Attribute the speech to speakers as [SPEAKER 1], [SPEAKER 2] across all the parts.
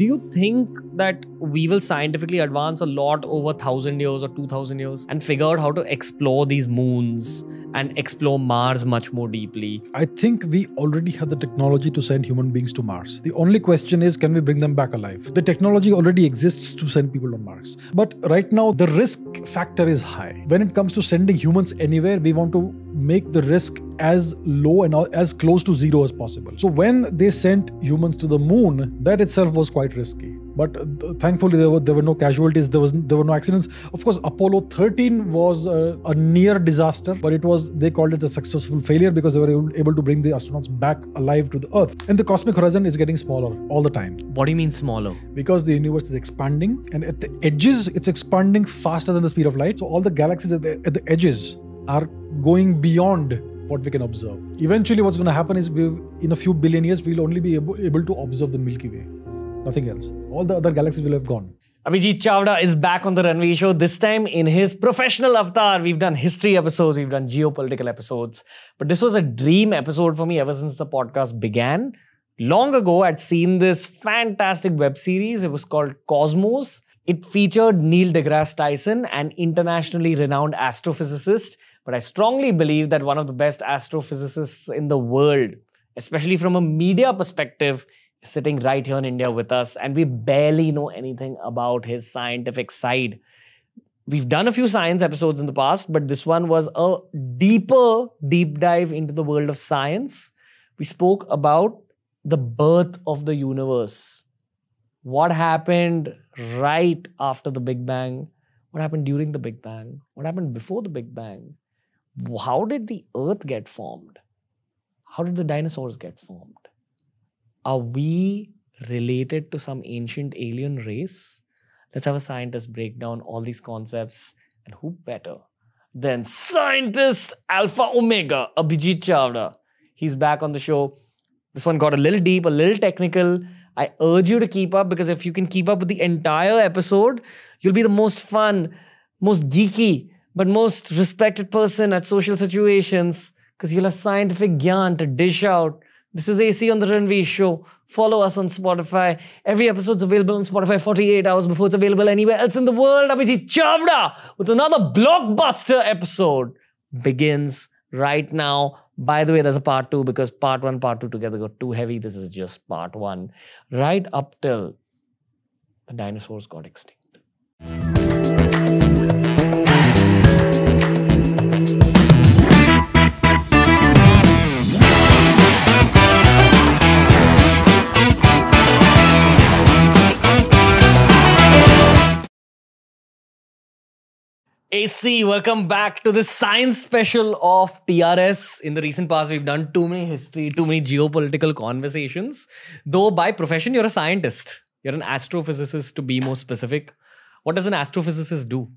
[SPEAKER 1] do you think that we will scientifically advance a lot over 1000 years or 2000 years and figure out how to explore these moons and explore Mars much more deeply?
[SPEAKER 2] I think we already have the technology to send human beings to Mars. The only question is can we bring them back alive? The technology already exists to send people on Mars. But right now, the risk factor is high. When it comes to sending humans anywhere, we want to make the risk as low and as close to zero as possible. So when they sent humans to the moon, that itself was quite risky. But uh, thankfully, there were there were no casualties. There was there were no accidents. Of course, Apollo 13 was a, a near disaster, but it was they called it a successful failure because they were able to bring the astronauts back alive to the Earth. And the cosmic horizon is getting smaller all the time.
[SPEAKER 1] What do you mean smaller?
[SPEAKER 2] Because the universe is expanding, and at the edges, it's expanding faster than the speed of light. So all the galaxies at the, at the edges are going beyond what we can observe. Eventually, what's going to happen is we, in a few billion years, we'll only be able, able to observe the Milky Way. Nothing else. All the other galaxies will have gone.
[SPEAKER 1] Abhijit Chavda is back on the Ranveer Show, this time in his professional avatar. We've done history episodes, we've done geopolitical episodes. But this was a dream episode for me ever since the podcast began. Long ago, I'd seen this fantastic web series. It was called Cosmos. It featured Neil deGrasse Tyson, an internationally renowned astrophysicist but I strongly believe that one of the best astrophysicists in the world, especially from a media perspective, is sitting right here in India with us. And we barely know anything about his scientific side. We've done a few science episodes in the past, but this one was a deeper deep dive into the world of science. We spoke about the birth of the universe. What happened right after the Big Bang? What happened during the Big Bang? What happened before the Big Bang? How did the earth get formed? How did the dinosaurs get formed? Are we related to some ancient alien race? Let's have a scientist break down all these concepts. And who better than scientist Alpha Omega, Abhijit Chavda? He's back on the show. This one got a little deep, a little technical. I urge you to keep up because if you can keep up with the entire episode, you'll be the most fun, most geeky, but most respected person at social situations because you'll have scientific gyan to dish out. This is AC on the Ranveer Show. Follow us on Spotify. Every episode's available on Spotify 48 hours before it's available anywhere else in the world. Abhijit Chavda with another blockbuster episode begins right now. By the way, there's a part two because part one, part two together got too heavy. This is just part one. Right up till the dinosaurs got extinct. AC, welcome back to the science special of TRS. In the recent past, we've done too many history, too many geopolitical conversations. Though by profession, you're a scientist. You're an astrophysicist, to be more specific. What does an astrophysicist do?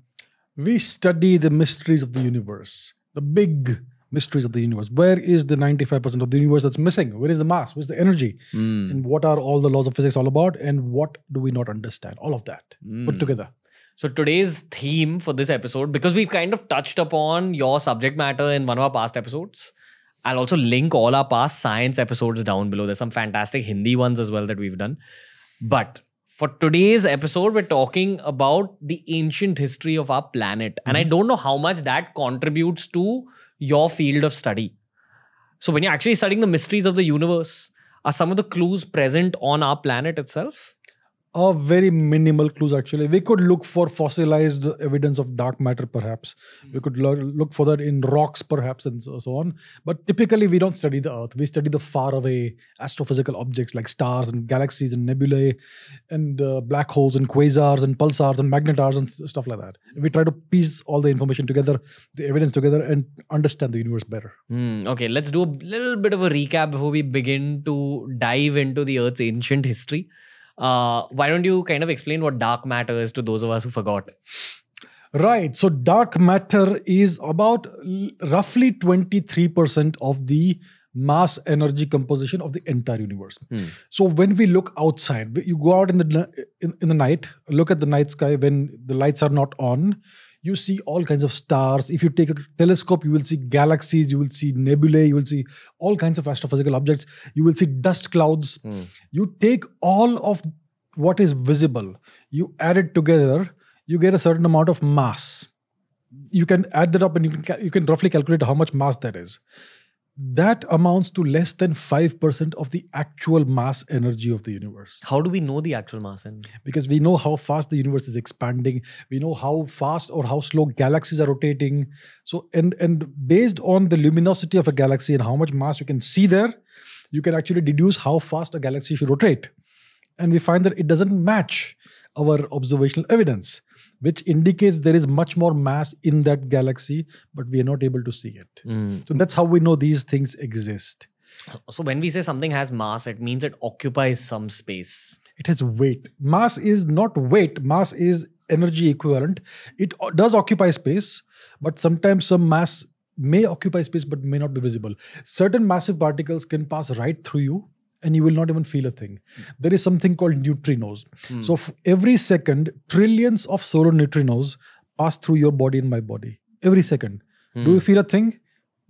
[SPEAKER 2] We study the mysteries of the universe, the big mysteries of the universe. Where is the 95% of the universe that's missing? Where is the mass? Where's the energy? Mm. And what are all the laws of physics all about? And what do we not understand? All of that mm. put together.
[SPEAKER 1] So today's theme for this episode, because we've kind of touched upon your subject matter in one of our past episodes, I'll also link all our past science episodes down below. There's some fantastic Hindi ones as well that we've done. But for today's episode, we're talking about the ancient history of our planet. Mm-hmm. And I mm-hmm. don't know how much that contributes to your field of study. So when you're actually studying the mysteries of the universe, are some of the clues present on our planet itself?
[SPEAKER 2] A very minimal clues actually. We could look for fossilized evidence of dark matter perhaps. We could lo- look for that in rocks perhaps and so, so, on. But typically we don't study the earth. We study the far away astrophysical objects like stars and galaxies and nebulae and uh, black holes and quasars and pulsars and magnetars and stuff like that. We try to piece all the information together the evidence together and understand the universe better.
[SPEAKER 1] Mm, okay let's do a little bit of a recap before we begin to dive into the earth's ancient history uh, why don't you kind of explain what dark matter is to those of us who forgot?
[SPEAKER 2] Right. So, dark matter is about roughly 23% of the mass energy composition of the entire universe. Hmm. So when we look outside, you go out in the in, in the night, look at the night sky when the lights are not on, you see all kinds of stars. If you take a telescope, you will see galaxies, you will see nebulae, you will see all kinds of astrophysical objects, you will see dust clouds. Mm. You take all of what is visible, you add it together, you get a certain amount of mass. You can add that up and you can, you can roughly calculate how much mass that is. That amounts to less than 5% of the actual mass energy of the universe.
[SPEAKER 1] How do we know the actual mass? And
[SPEAKER 2] Because we know how fast the universe is expanding, we know how fast or how slow galaxies are rotating. So, and, and based on the luminosity of a galaxy and how much mass you can see there, you can actually deduce how fast a galaxy should rotate. And we find that it doesn't match our observational evidence, which indicates there is much more mass in that galaxy, but we are not able to see it.
[SPEAKER 1] Mm.
[SPEAKER 2] So that's how we know these things exist.
[SPEAKER 1] so when we say something has mass, it means it occupies some space.
[SPEAKER 2] It has weight. Mass is not weight, mass is energy equivalent. It does occupy space, but sometimes some mass may occupy space but may not be visible. Certain massive particles can pass right through you and you will not even feel a thing. There is something called neutrinos. Hmm. So f- every second, trillions of solar neutrinos pass through your body and my body. Every second. Do you hmm. feel a thing?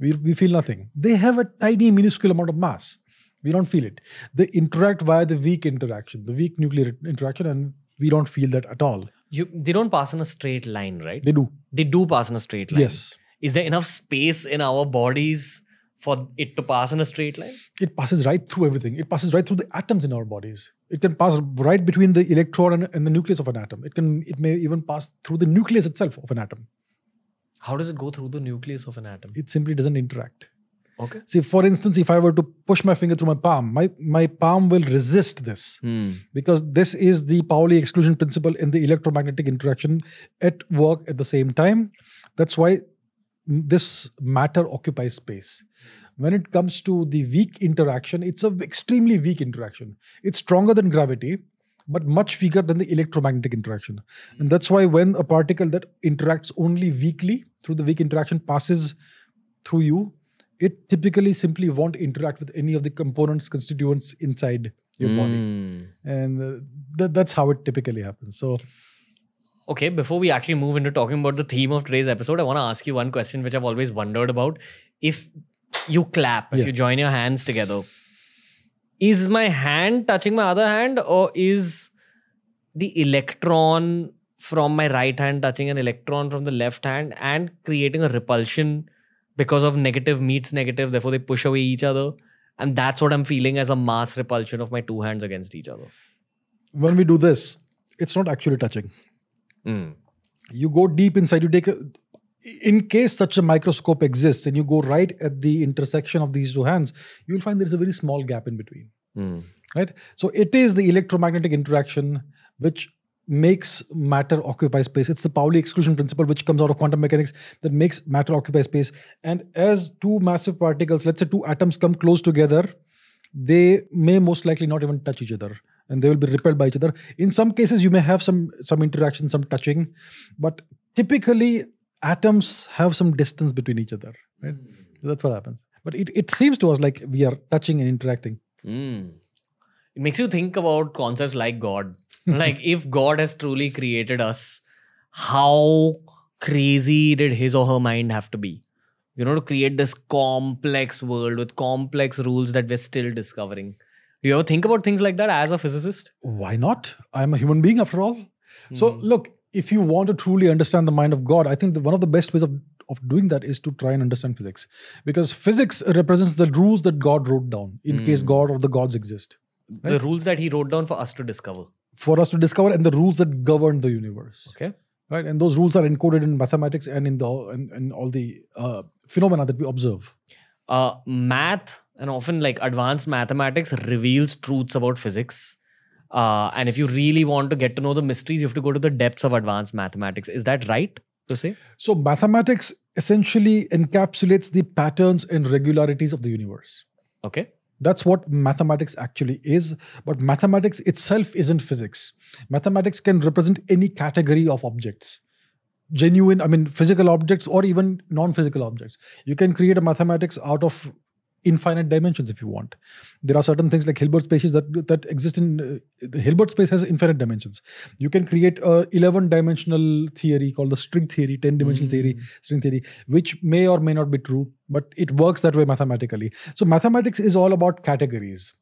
[SPEAKER 2] We, we feel nothing. They have a tiny, minuscule amount of mass. We don't feel it. They interact via the weak interaction, the weak nuclear interaction, and we don't feel that at all.
[SPEAKER 1] You, they don't pass in a straight line, right?
[SPEAKER 2] They do.
[SPEAKER 1] They do pass in a straight line.
[SPEAKER 2] Yes.
[SPEAKER 1] Is there enough space in our bodies for it to pass in a straight line?
[SPEAKER 2] It passes right through everything. It passes right through the atoms in our bodies. It can pass right between the electron and, and the nucleus of an atom. It can. It may even pass through the nucleus itself of an atom.
[SPEAKER 1] How does it go through the nucleus of an atom?
[SPEAKER 2] It simply doesn't interact.
[SPEAKER 1] Okay.
[SPEAKER 2] See, for instance, if I were to push my finger through my palm, my, my palm will resist this
[SPEAKER 1] Hmm.
[SPEAKER 2] because this is the Pauli exclusion principle in the electromagnetic interaction at work at the same time. That's why this matter occupies space. When it comes to the weak interaction, it's an extremely weak interaction. It's stronger than gravity, but much weaker than the electromagnetic interaction. And that's why when a particle that interacts only weakly through the weak interaction passes through you, it typically simply won't interact with any of the components, constituents inside your body.
[SPEAKER 1] Hmm.
[SPEAKER 2] And uh, th- that's how it typically happens. So,
[SPEAKER 1] Okay, before we actually move into talking about the theme of today's episode, I want to ask you one question which I've always wondered about. If you clap, if
[SPEAKER 2] Yeah.
[SPEAKER 1] you join your hands together, is my hand touching my other hand or is the electron from my right hand touching an electron from the left hand and creating a repulsion because of negative meets negative, therefore they push away each other? And that's what I'm feeling as a mass repulsion of my two hands against each other.
[SPEAKER 2] when we do this, it's not actually touching.
[SPEAKER 1] Mm.
[SPEAKER 2] You go deep inside, you take a, in case such a microscope exists and you go right at the intersection of these two hands, you will find there is a very small gap in between.
[SPEAKER 1] Mm.
[SPEAKER 2] right so it is the electromagnetic interaction which makes matter occupy space it's the pauli exclusion principle which comes out of quantum mechanics that makes matter occupy space and as two massive particles let's say two atoms come close together they may most likely not even touch each other and they will be repelled by each other in some cases you may have some some interaction some touching but typically atoms have some distance between each other right that's what happens but it, it seems to us like we are touching and interacting
[SPEAKER 1] Mm. It makes you think about concepts like God. like, if God has truly created us, how crazy did his or her mind have to be? You know, to create this complex world with complex rules that we're still discovering. Do you ever think about things like that as a physicist?
[SPEAKER 2] why not? I'm a human being after all. So, look, if you want to truly understand the mind of God, I think that one of the best ways of, of doing that is to try and understand physics. Because physics represents the rules that God wrote down in case God or the gods exist.
[SPEAKER 1] The rules that he wrote down for us to discover.
[SPEAKER 2] For us to discover and the rules that govern the universe.
[SPEAKER 1] Okay.
[SPEAKER 2] Right? And those rules are encoded in mathematics and in the in, in all the uh, phenomena that we observe.
[SPEAKER 1] uh, math and often like advanced mathematics reveals truths about physics. Uh, and if you really want to get to know the mysteries, you have to go to the depths of advanced mathematics. Is that right to say?
[SPEAKER 2] So mathematics essentially encapsulates the patterns and regularities of the universe.
[SPEAKER 1] Okay.
[SPEAKER 2] That's what mathematics actually is. But mathematics itself isn't physics. Mathematics can represent any category of objects. Genuine, I mean, physical objects or even non physical objects. You can create a mathematics out of infinite dimensions if you want. There are certain things like Hilbert spaces that that exist in uh, the Hilbert space has infinite dimensions. You can create a 11 dimensional theory called the string theory, 10 dimensional theory, string theory, which may or may not be true, but it works that way mathematically. So mathematics is all about categories.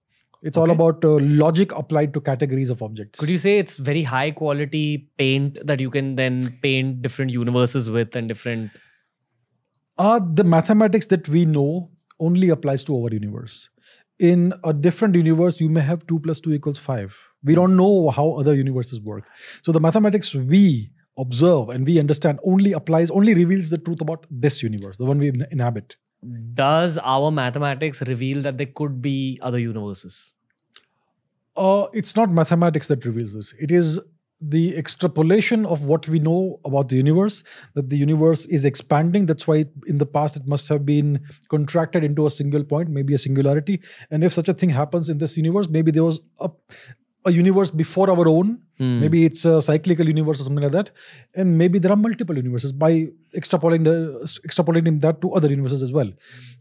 [SPEAKER 2] It's all about uh, logic applied to categories of objects.
[SPEAKER 1] Could you say it's very high quality paint that you can then paint different universes with and different?
[SPEAKER 2] uh, the mathematics that we know only applies to our universe. In a different universe, you may have 2 plus 2 equals 5. We don't know how other universes work. So the mathematics we observe and we understand only applies, only reveals the truth about this universe, the one we inhabit.
[SPEAKER 1] Does our mathematics reveal that there could be other universes?
[SPEAKER 2] Uh, it's not mathematics that reveals this. It is the extrapolation of what we know about the universe, that the universe is expanding. That's why in the past it must have been contracted into a single point, maybe a singularity. And if such a thing happens in this universe, maybe there was a, a universe before our own. Maybe it's a cyclical universe or something like that. And maybe there are multiple universes by extrapolating the extrapolating that to other universes as well.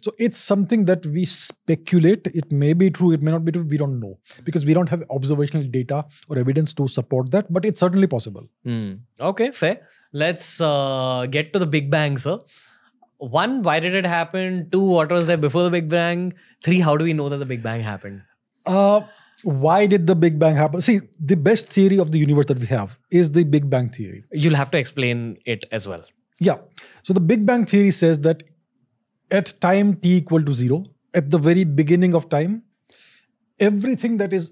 [SPEAKER 2] So it's something that we speculate. It may be true, it may not be true. We don't know because we don't have observational data or evidence to support that. But it's certainly possible.
[SPEAKER 1] Hmm. Okay, fair. Let's uh, get to the Big Bang, sir. One, why did it happen? Two, what was there before the Big Bang? Three, how do we know that the Big Bang happened?
[SPEAKER 2] Uh, why did the Big Bang happen? See, the best theory of the universe that we have is the Big Bang theory.
[SPEAKER 1] You'll have to explain it as well.
[SPEAKER 2] Yeah. So the Big Bang theory says that at time t equal to zero, at the very beginning of time, everything that is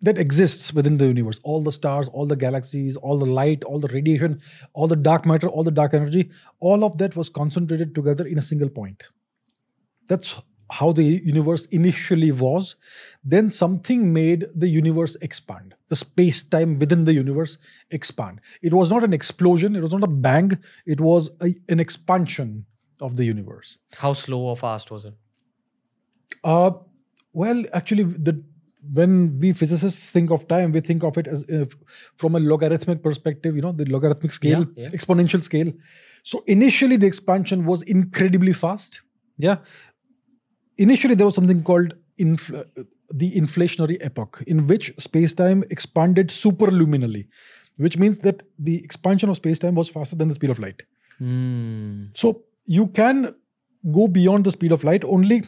[SPEAKER 2] that exists within the universe, all the stars, all the galaxies, all the light, all the radiation, all the dark matter, all the dark energy, all of that was concentrated together in a single point. That's how the universe initially was. Then something made the universe expand. The space time within the universe expand. It was not an explosion, it was not a bang, it was a- an expansion of the universe.
[SPEAKER 1] How slow or fast was it?
[SPEAKER 2] Uh, well, actually, the when we physicists think of time, we think of it as if, from a logarithmic perspective. You know, the logarithmic scale,
[SPEAKER 1] Yeah, yeah.
[SPEAKER 2] exponential scale. So initially, the expansion was incredibly fast. Yeah. Initially, there was something called infl- the inflationary epoch, in which space-time expanded superluminally, which means that the expansion of space-time was faster than the speed of light.
[SPEAKER 1] Hmm.
[SPEAKER 2] So you can go beyond the speed of light only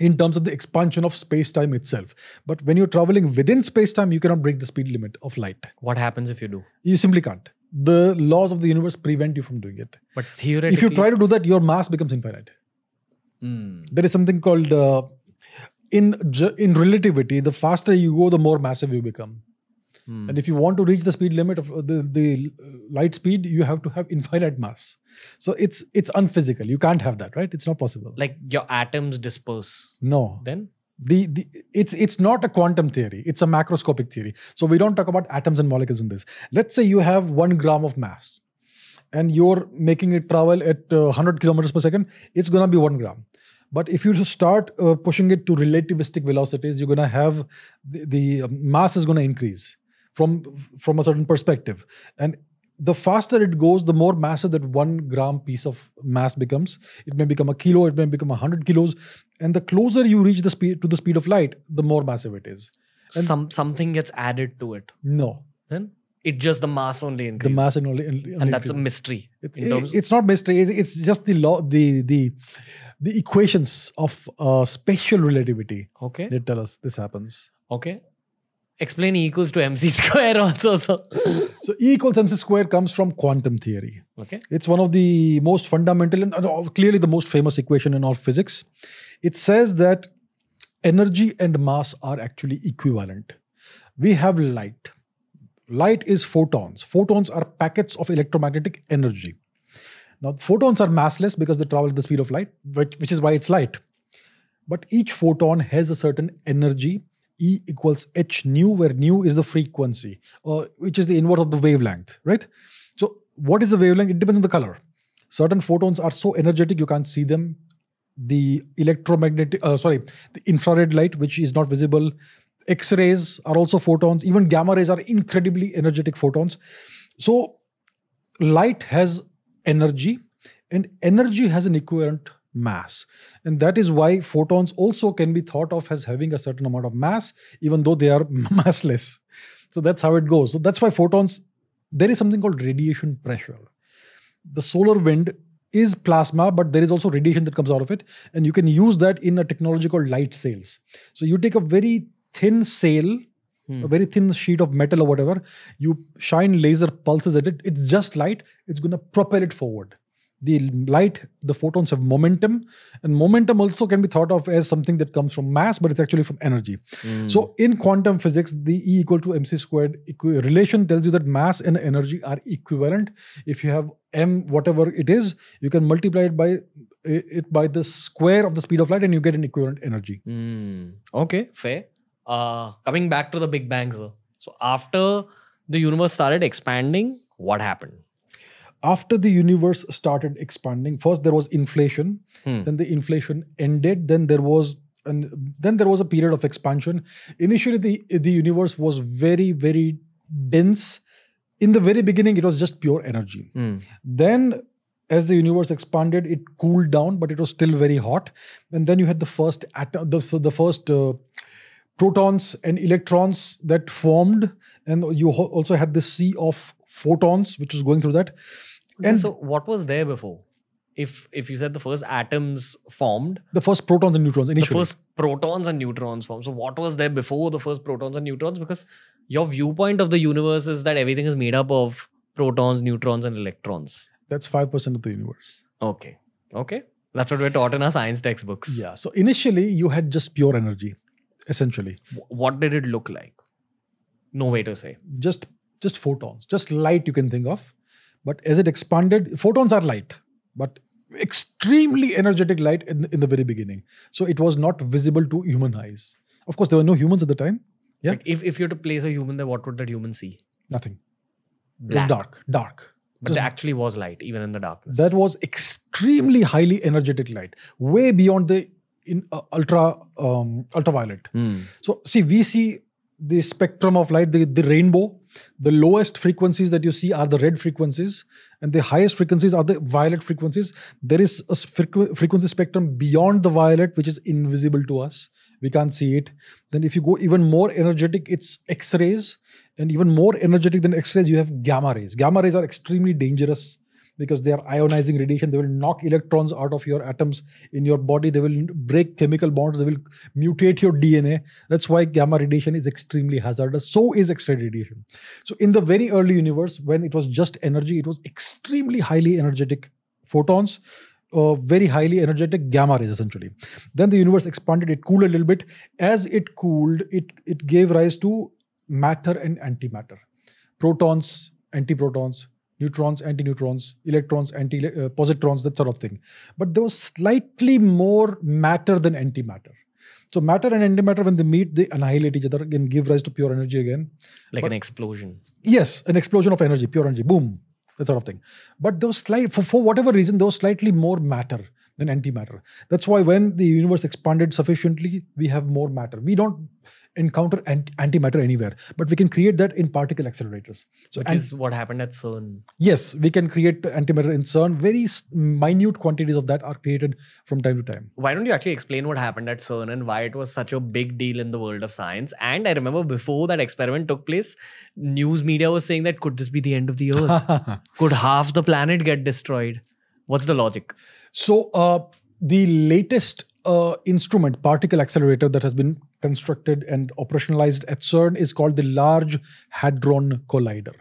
[SPEAKER 2] in terms of the expansion of space-time itself. But when you're traveling within space-time, you cannot break the speed limit of light.
[SPEAKER 1] What happens if you do?
[SPEAKER 2] You simply can't. The laws of the universe prevent you from doing it.
[SPEAKER 1] But theoretically,
[SPEAKER 2] If you try to do that, your mass becomes infinite.
[SPEAKER 1] Hmm.
[SPEAKER 2] There is something called uh, in in relativity. The faster you go, the more massive you become.
[SPEAKER 1] Hmm.
[SPEAKER 2] And if you want to reach the speed limit of uh, the, the uh, light speed, you have to have infinite mass. So it's it's unphysical. You can't have that, right? It's not possible.
[SPEAKER 1] like your atoms disperse,
[SPEAKER 2] No.
[SPEAKER 1] then
[SPEAKER 2] The, the it's it's not a quantum theory. It's a macroscopic theory. So we don't talk about atoms and molecules in this. Let's say you have one gram of mass, and you're making it travel at uh, 100 kilometers per second. It's gonna be one gram. But if you start uh, pushing it to relativistic velocities, you're gonna have the, the uh, mass is gonna increase from from a certain perspective, and the faster it goes, the more massive that one gram piece of mass becomes. It may become a kilo, it may become a hundred kilos, and the closer you reach the speed to the speed of light, the more massive it is. And-
[SPEAKER 1] some something gets added to it.
[SPEAKER 2] No,
[SPEAKER 1] Then it just the mass only increases.
[SPEAKER 2] the mass and only, only
[SPEAKER 1] and that's a mystery.
[SPEAKER 2] It-
[SPEAKER 1] terms-
[SPEAKER 2] it's not mystery. it- It's just the law, the the the equations of uh, special relativity
[SPEAKER 1] okay.
[SPEAKER 2] that tell us this happens.
[SPEAKER 1] Okay. Explain E equals to MC square also. So
[SPEAKER 2] So E equals mc square comes from quantum theory.
[SPEAKER 1] okay.
[SPEAKER 2] It's one of the most fundamental and uh, clearly the most famous equation in all physics. It says that energy and mass are actually equivalent. We have light. Light is photons. Photons are packets of electromagnetic energy. Now, photons are massless because they travel at the speed of light, which, which is why it's light. But each photon has a certain energy. E equals h nu, where nu is the frequency, uh, which is the inverse of the wavelength, right? So, what is the wavelength? It depends on the color. Certain photons are so energetic you can't see them. The electromagnetic, uh, sorry, the infrared light, which is not visible. X rays are also photons. Even gamma rays are incredibly energetic photons. So, light has energy, and energy has an equivalent mass. And that is why photons also can be thought of as having a certain amount of mass, even though they are massless. So that's how it goes. So that's why photons, there is something called radiation pressure. The solar wind is plasma, but there is also radiation that comes out of it. And you can use that in a technology called light sails. So you take a very thin sail, a very thin sheet of metal or whatever, you shine laser pulses at it. It's just light, it's going to propel it forward. The light, the photons have momentum, and momentum also can be thought of as something that comes from mass, but it's actually from energy. So in quantum physics, the E equal to mc squared relation tells you that mass and energy are equivalent. If you have m whatever it is, you can multiply it by it by the square of the speed of light, and you get an equivalent energy.
[SPEAKER 1] Hmm. Okay, fair. Uh, coming back to the Big Bang, sir. So after the universe started expanding, what happened?
[SPEAKER 2] After the universe started expanding, first there was inflation,
[SPEAKER 1] Hmm.
[SPEAKER 2] then the inflation ended, then there was and then there was a period of expansion. Initially, the the universe was very very dense. In the very beginning, it was just pure energy.
[SPEAKER 1] Hmm.
[SPEAKER 2] Then, as the universe expanded, it cooled down, but it was still very hot. And then you had the first atom, the, so the first uh, protons and electrons that formed, and you ho- also had the sea of photons which was going through that.
[SPEAKER 1] And
[SPEAKER 2] And
[SPEAKER 1] so, what was there before? If if you said the first atoms formed,
[SPEAKER 2] the first protons and neutrons initially.
[SPEAKER 1] the first protons and neutrons formed. So, what was there before the first protons and neutrons? Because your viewpoint of the universe is that everything is made up of protons, neutrons, and electrons.
[SPEAKER 2] That's five percent of the universe.
[SPEAKER 1] Okay, okay, that's what we're taught in our science textbooks.
[SPEAKER 2] Yeah. So initially, you had just pure energy, essentially,
[SPEAKER 1] What did it look like? No way to say.
[SPEAKER 2] just just photons, just light you can think of. But as it expanded, photons are light, but extremely energetic light in, in the very beginning. So it was not visible to human eyes. Of course, there were no humans at the time. Yeah.
[SPEAKER 1] Like if, if you were to place a human there, what would that human see?
[SPEAKER 2] Nothing. It was dark, dark.
[SPEAKER 1] But
[SPEAKER 2] Just-
[SPEAKER 1] there actually was light, even in the darkness.
[SPEAKER 2] That was extremely highly energetic light, way beyond the in uh, ultra um, ultraviolet.
[SPEAKER 1] Hmm.
[SPEAKER 2] So see, we see the spectrum of light, the, the rainbow. The lowest frequencies that you see are the red frequencies, and the highest frequencies are the violet frequencies. There is a frequ- frequency spectrum beyond the violet, which is invisible to us. We can't see it. Then, if you go even more energetic, it's X rays, and even more energetic than X rays, you have gamma rays. Gamma rays are extremely dangerous because they are ionizing radiation. They will knock electrons out of your atoms in your body. They will break chemical bonds. They will mutate your DNA. That's why gamma radiation is extremely hazardous. So is X-ray radiation. So in the very early universe, when it was just energy, it was extremely highly energetic photons. Uh, very highly energetic gamma rays essentially then the universe expanded it cooled a little bit as it cooled it it gave rise to matter and antimatter protons antiprotons neutrons, antineutrons, electrons, anti uh, positrons, that sort of thing. But there was slightly more matter than antimatter. So matter and antimatter, when they meet, they annihilate each other and give rise to pure energy again.
[SPEAKER 1] like an explosion.
[SPEAKER 2] Yes, an explosion of energy, pure energy, boom, that sort of thing. But there was slight, for, for whatever reason, there was slightly more matter than antimatter. That's why when the universe expanded sufficiently, we have more matter. We don't encounter ant- antimatter anywhere, but we can create that in particle accelerators. So
[SPEAKER 1] Which is what happened at CERN.
[SPEAKER 2] yes, we can create antimatter in CERN. Very minute quantities of that are created from time to time.
[SPEAKER 1] Why don't you actually explain what happened at CERN and why it was such a big deal in the world of science? And I remember before that experiment took place, news media was saying that could this be the end of the earth? could half the planet get destroyed? What's the logic?
[SPEAKER 2] So, uh, the latest uh, instrument, particle accelerator that has been constructed and operationalized at CERN is called the Large Hadron Collider.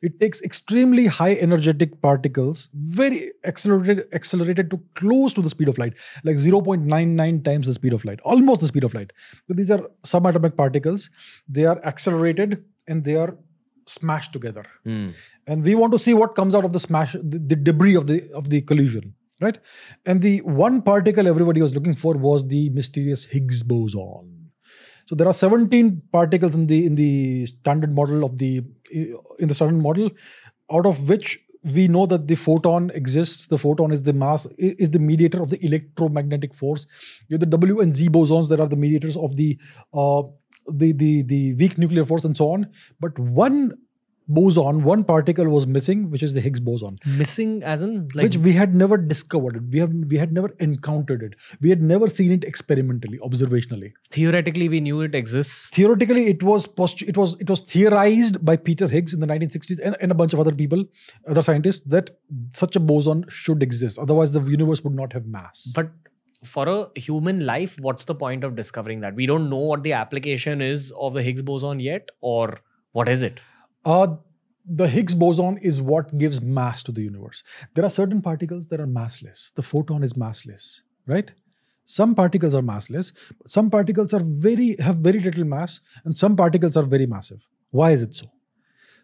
[SPEAKER 2] It takes extremely high energetic particles, very accelerated, accelerated to close to the speed of light, like 0.99 times the speed of light, almost the speed of light. But these are subatomic particles. They are accelerated and they are smashed together and we want to see what comes out of the smash the, the debris of the of the collision right? And the one particle everybody was looking for was the mysterious higgs boson. So there are 17 particles in the in the standard model of the in the standard model out of which we know that the photon exists. The photon is the mass is the mediator of the electromagnetic force. You have the w and z bosons that are the mediators of the uh, the the the weak nuclear force and so on. But one boson, one particle was missing, which is the Higgs boson,
[SPEAKER 1] Missing as in like
[SPEAKER 2] which we had never discovered it. We have we had never encountered it. We had never seen it experimentally, observationally.
[SPEAKER 1] theoretically we knew it exists.
[SPEAKER 2] Theoretically, it was postu- it was it was theorized by Peter Higgs in the 1960s and, and a bunch of other people, other scientists, that such a boson should exist. Otherwise, the universe would not have mass.
[SPEAKER 1] But for a human life, what's the point of discovering that? We don't know what the application is of the Higgs boson yet, or what is it?
[SPEAKER 2] Uh, the Higgs boson is what gives mass to the universe. There are certain particles that are massless. The photon is massless, right? Some particles are massless. Some particles are very have very little mass, and some particles are very massive. Why is it so?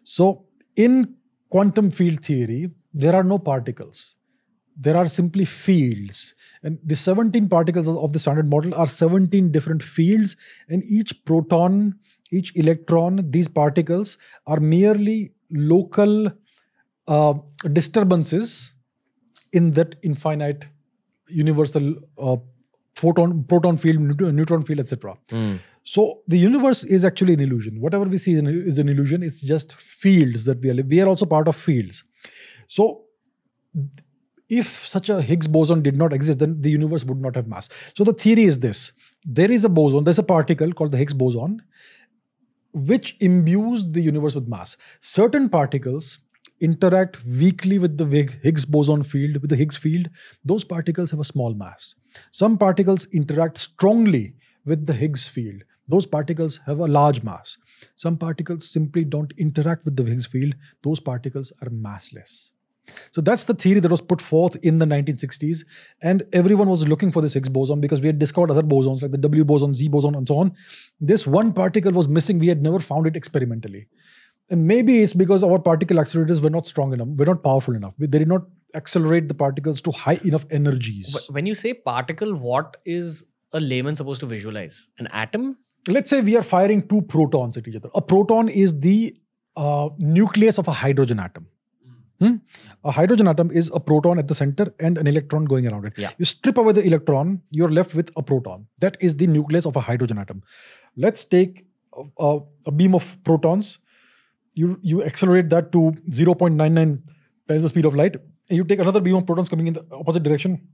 [SPEAKER 2] So, in quantum field theory, there are no particles. There are simply fields. And the 17 particles of the standard model are 17 different fields, and each proton, each electron, these particles are merely local uh, disturbances in that infinite universal uh, photon, proton field, neutron field, etc. So the universe is actually an illusion. Whatever we see is an, is an illusion. It's just fields that we are. We are also part of fields. So if such a Higgs boson did not exist, then the universe would not have mass. So the theory is this: there is a boson. There's a particle called the Higgs boson, which imbues the universe with mass. Certain particles interact weakly with the Higgs boson field, with the Higgs field. Those particles have a small mass. Some particles interact strongly with the Higgs field. Those particles have a large mass. Some particles simply don't interact with the Higgs field. Those particles are massless. So that's the theory that was put forth in the 1960s. And everyone was looking for this Higgs boson because we had discovered other bosons like the W boson, Z boson, and so on. This one particle was missing. We had never found it experimentally. And maybe it's because our particle accelerators were not strong enough, were not powerful enough. They did not accelerate the particles to high enough energies.
[SPEAKER 1] Wh- When you say particle, what is a layman supposed to visualize? An atom?
[SPEAKER 2] Let's say we are firing two protons at each other. A proton is the uh, nucleus of a hydrogen atom. Hmm? A hydrogen atom is a proton at the center and an electron going around it.
[SPEAKER 1] Yeah.
[SPEAKER 2] You strip away the electron, you're left with a proton. That is the nucleus of a hydrogen atom. Let's take a, a- a beam of protons. You you accelerate that to 0.99 times the speed of light. And you take another beam of protons coming in the opposite direction,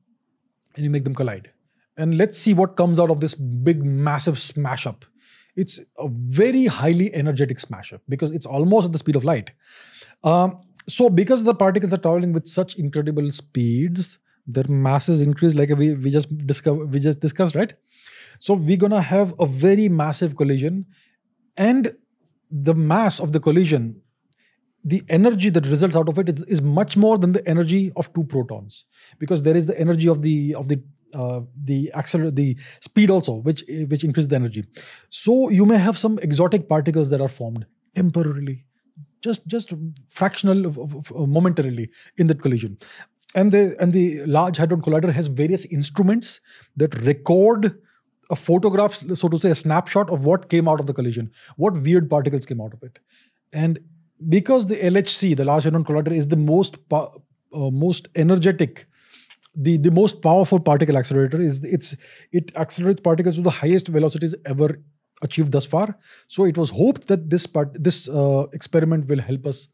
[SPEAKER 2] and you make them collide. And let's see what comes out of this big, massive smash up. It's a very highly energetic smash up because it's almost at the speed of light. Um, so, because the particles are traveling with such incredible speeds, their masses increase, like we, we just discover, we just discussed, right? So, we're gonna have a very massive collision, and the mass of the collision, the energy that results out of it is, is much more than the energy of two protons, because there is the energy of the of the uh, the acceler the speed also, which which increases the energy. So you may have some exotic particles that are formed temporarily, just just fractional, of- momentarily in that collision. And the and the Large Hadron Collider has various instruments that record a photograph, so to say, a snapshot of what came out of the collision, what weird particles came out of it, and because the LHC, the Large Hadron Collider, is the most uh, most energetic, the the most powerful particle accelerator is it's it accelerates particles to the highest velocities ever achieved thus far. So it was hoped that this part this uh, experiment will help us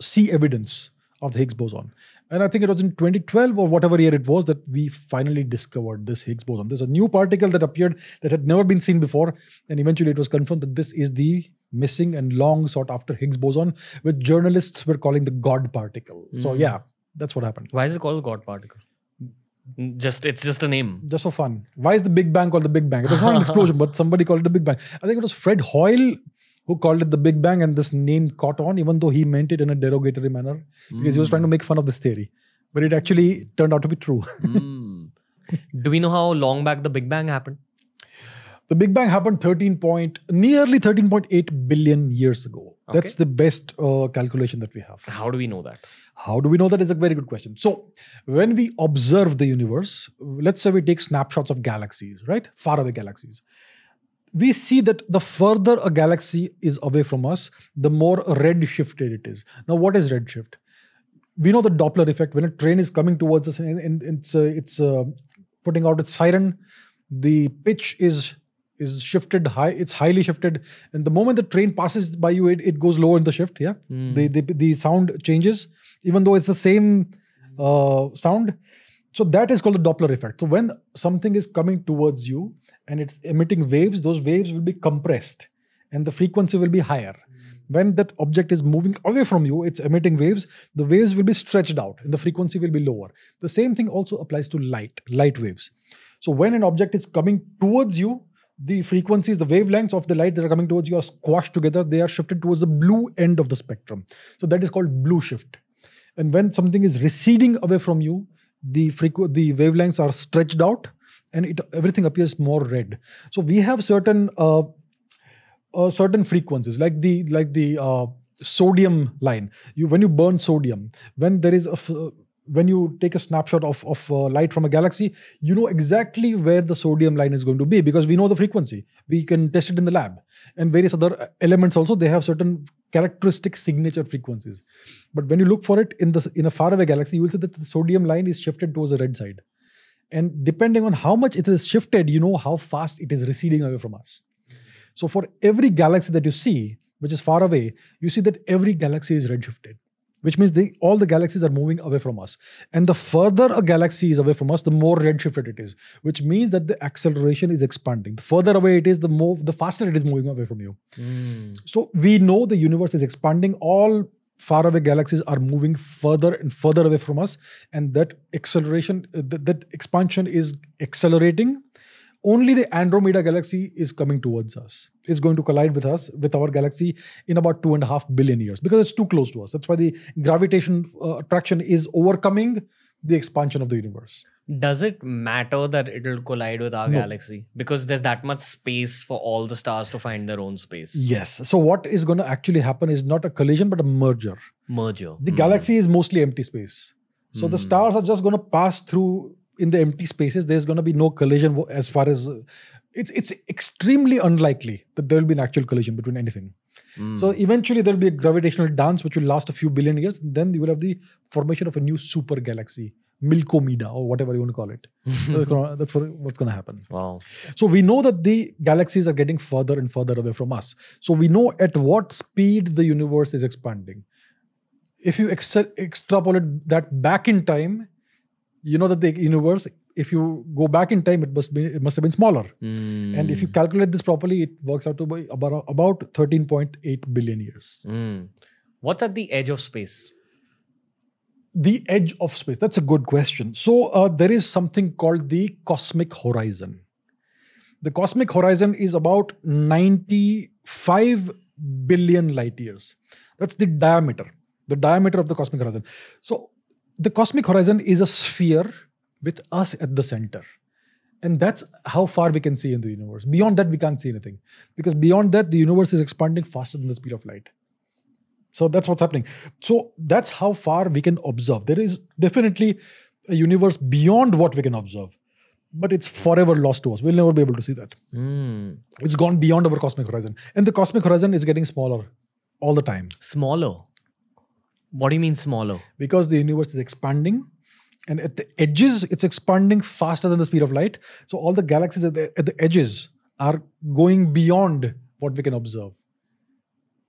[SPEAKER 2] see evidence of the Higgs boson. And I think it was in 2012 or whatever year it was that we finally discovered this Higgs boson. There's a new particle that appeared that had never been seen before. And eventually it was confirmed that this is the missing and long sought after Higgs boson, which journalists were calling the God particle. So, yeah, that's what happened.
[SPEAKER 1] Why is it called God particle? Just it's just a name.
[SPEAKER 2] Just for fun. Why is the Big Bang called the Big Bang? It was not an explosion, but somebody called it the Big Bang. I think it was Fred Hoyle who called it the Big Bang, and this name caught on, even though he meant it in a derogatory manner because he was trying to make fun of this theory. But it actually turned out to be true.
[SPEAKER 1] Mm. Do we know how long back the Big Bang happened?
[SPEAKER 2] the Big Bang happened 13 point, nearly 13.8 billion years ago. That's the best uh, calculation that we have.
[SPEAKER 1] How do we know that?
[SPEAKER 2] How do we know that is a very good question. So, when we observe the universe, let's say we take snapshots of galaxies, right? Faraway galaxies. We see that the further a galaxy is away from us, the more red shifted it is. Now, what is redshift? We know the Doppler effect. When a train is coming towards us and, and it's uh, it's uh, putting out its siren, the pitch is is shifted high. It's highly shifted, and the moment the train passes by you, it, it goes low in the shift. Yeah, the, the the sound changes, even though it's the same uh, sound. So that is called the Doppler effect. So when something is coming towards you and it's emitting waves, those waves will be compressed, and the frequency will be higher. When that object is moving away from you, it's emitting waves. The waves will be stretched out, and the frequency will be lower. The same thing also applies to light, light waves. So when an object is coming towards you, the frequencies, the wavelengths of the light that are coming towards you are squashed together. They are shifted towards the blue end of the spectrum. So that is called blue shift. And when something is receding away from you, the frequ- the wavelengths are stretched out, and it everything appears more red. So we have certain uh, uh, certain frequencies, like the like the uh, sodium line. You when you burn sodium, when there is a f- when you take a snapshot of, of uh, light from a galaxy, you know exactly where the sodium line is going to be because we know the frequency. We can test it in the lab. And various other elements also, they have certain characteristic signature frequencies. But when you look for it in the in a faraway galaxy, you will see that the sodium line is shifted towards the red side. And depending on how much it is shifted, you know how fast it is receding away from us. So for every galaxy that you see, which is far away, you see that every galaxy is redshifted which means they, all the galaxies are moving away from us. And the further a galaxy is away from us, the more redshifted it is, which means that the acceleration is expanding. The further away it is, the more the faster it is moving away from you.
[SPEAKER 1] Mm.
[SPEAKER 2] So we know the universe is expanding. All faraway galaxies are moving further and further away from us, and that acceleration, uh, that, that expansion is accelerating only the Andromeda galaxy is coming towards us. It's going to collide with us, with our galaxy, in about two and a half billion years because it's too close to us. That's why the gravitation uh, attraction is overcoming the expansion of the universe.
[SPEAKER 1] Does it matter that it'll collide with our
[SPEAKER 2] No.
[SPEAKER 1] galaxy? Because there's that much space for all the stars to find their own space.
[SPEAKER 2] Yes. So, what is going to actually happen is not a collision, but a merger.
[SPEAKER 1] Merger.
[SPEAKER 2] The
[SPEAKER 1] Mm.
[SPEAKER 2] galaxy is mostly empty space. So, the
[SPEAKER 1] Hmm.
[SPEAKER 2] stars are just going to pass through in the empty spaces. There's going to be no collision as far as. uh, it's, it's extremely unlikely that there will be an actual collision between anything.
[SPEAKER 1] Mm.
[SPEAKER 2] So eventually there'll be a gravitational dance which will last a few billion years. Then you will have the formation of a new super galaxy, Milkomeda or whatever you want to call it. that's, gonna, that's what, what's going to happen.
[SPEAKER 1] wow.
[SPEAKER 2] So we know that the galaxies are getting further and further away from us. So we know at what speed the universe is expanding. If you ex- extrapolate that back in time, you know that the universe, if you go back in time, it must be it must have been smaller. And if you
[SPEAKER 1] Mm.
[SPEAKER 2] calculate this properly, it works out to be about about 13.8 billion years.
[SPEAKER 1] Mm. What's at the edge of space?
[SPEAKER 2] The edge of space. That's a good question. So uh, there is something called the cosmic horizon. The cosmic horizon is about 95 billion light years. That's the diameter, the diameter of the cosmic horizon. So the cosmic horizon is a sphere with us at the center. And that's how far we can see in the universe. Beyond that, we can't see anything. Because beyond that, the universe is expanding faster than the speed of light. So that's what's happening. So that's how far we can observe. There is definitely a universe beyond what we can observe, but it's forever lost to us. We'll never be able to see that.
[SPEAKER 1] Mm.
[SPEAKER 2] It's gone beyond our cosmic horizon. And the cosmic horizon is getting smaller all the time
[SPEAKER 1] Smaller. What do you mean smaller?
[SPEAKER 2] because the universe is expanding. And at the edges, it's expanding faster than the speed of light. So all the galaxies at the, at the edges are going beyond what we can observe.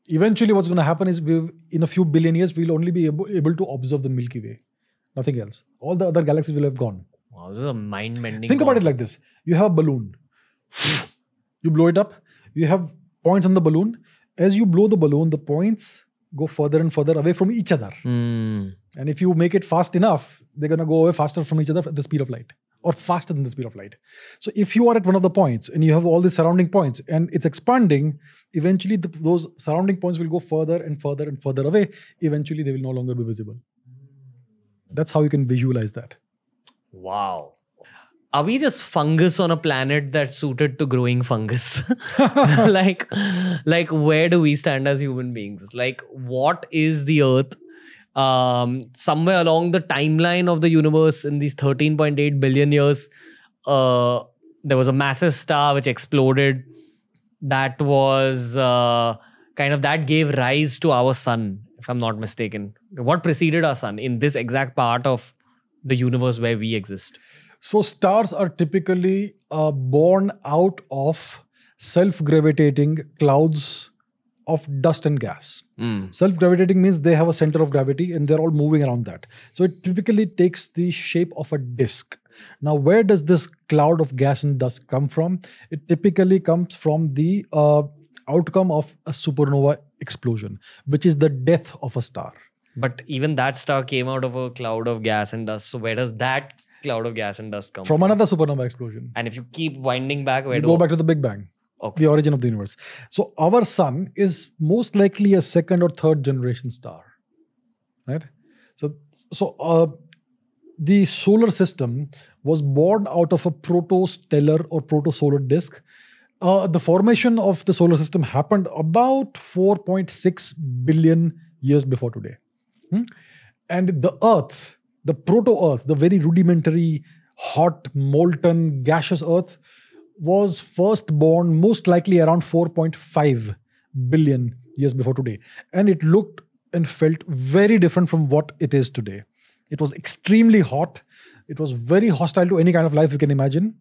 [SPEAKER 2] Eventually, what's going to happen is in a few billion years, we'll only be able, able to observe the Milky Way, nothing else. All the other galaxies will have gone.
[SPEAKER 1] Wow, this is a mind bending.
[SPEAKER 2] Think about it like this you have a balloon, you blow it up, you have points on the balloon. As you blow the balloon, the points go further and further away from each other.
[SPEAKER 1] Mm.
[SPEAKER 2] And if you make it fast enough, they're going to go away faster from each other at the speed of light or faster than the speed of light. So if you are at one of the points and you have all the surrounding points and it's expanding, eventually the, those surrounding points will go further and further and further away. Eventually they will no longer be visible. That's how you can visualize that.
[SPEAKER 1] Wow. Are we just fungus on a planet that's suited to growing fungus? like, like where do we stand as human beings? Like, what is the Earth? Um, somewhere along the timeline of the universe in these 13.8 billion years, uh, there was a massive star which exploded. That was uh, kind of that gave rise to our sun, if I'm not mistaken. What preceded our sun in this exact part of the universe where we exist?
[SPEAKER 2] So stars are typically uh, born out of self gravitating clouds of dust and gas.
[SPEAKER 1] Mm.
[SPEAKER 2] Self gravitating means they have a center of gravity and they're all moving around that. So it typically takes the shape of a disk. Now, where does this cloud of gas and dust come from? It typically comes from the uh, outcome of a supernova explosion, which is the death of a star.
[SPEAKER 1] But even that star came out of a cloud of gas and dust. So where does that cloud of gas and dust come from?
[SPEAKER 2] From another supernova explosion.
[SPEAKER 1] And if you keep winding back, where
[SPEAKER 2] We
[SPEAKER 1] do
[SPEAKER 2] go back to the Big Bang.
[SPEAKER 1] Okay.
[SPEAKER 2] the origin of the universe. So our sun is most likely a second or third generation star, right? So so uh, the solar system was born out of a protostellar or protosolar disk. Uh, the formation of the solar system happened about 4.6 billion years before today. Hmm? And the Earth, the proto Earth, the very rudimentary, hot, molten, gaseous Earth, was first born most likely around 4.5 billion years before today. And it looked and felt very different from what it is today. It was extremely hot. It was very hostile to any kind of life you can imagine.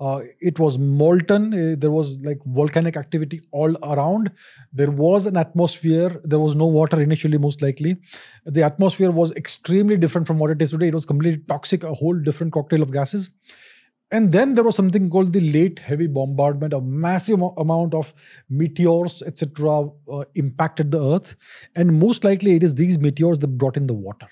[SPEAKER 2] Uh, it was molten. Uh, there was like volcanic activity all around. There was an atmosphere. There was no water initially, most likely. The atmosphere was extremely different from what it is today. It was completely toxic, a whole different cocktail of gases. And then there was something called the late heavy bombardment. A massive amount of meteors, etc., uh, impacted the Earth, and most likely it is these meteors that brought in the water.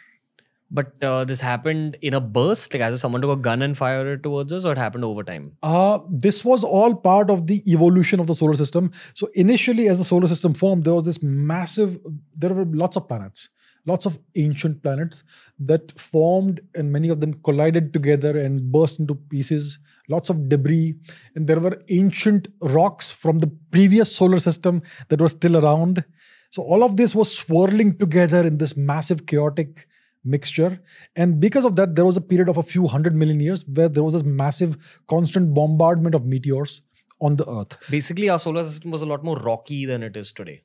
[SPEAKER 1] But uh, this happened in a burst, like as if someone took a gun and fired it towards us, or it happened over time.
[SPEAKER 2] Uh, this was all part of the evolution of the solar system. So initially, as the solar system formed, there was this massive. There were lots of planets, lots of ancient planets that formed, and many of them collided together and burst into pieces. Lots of debris, and there were ancient rocks from the previous solar system that were still around. So all of this was swirling together in this massive chaotic mixture. And because of that there was a period of a few hundred million years where there was this massive constant bombardment of meteors on the earth.
[SPEAKER 1] Basically, our solar system was a lot more rocky than it is today.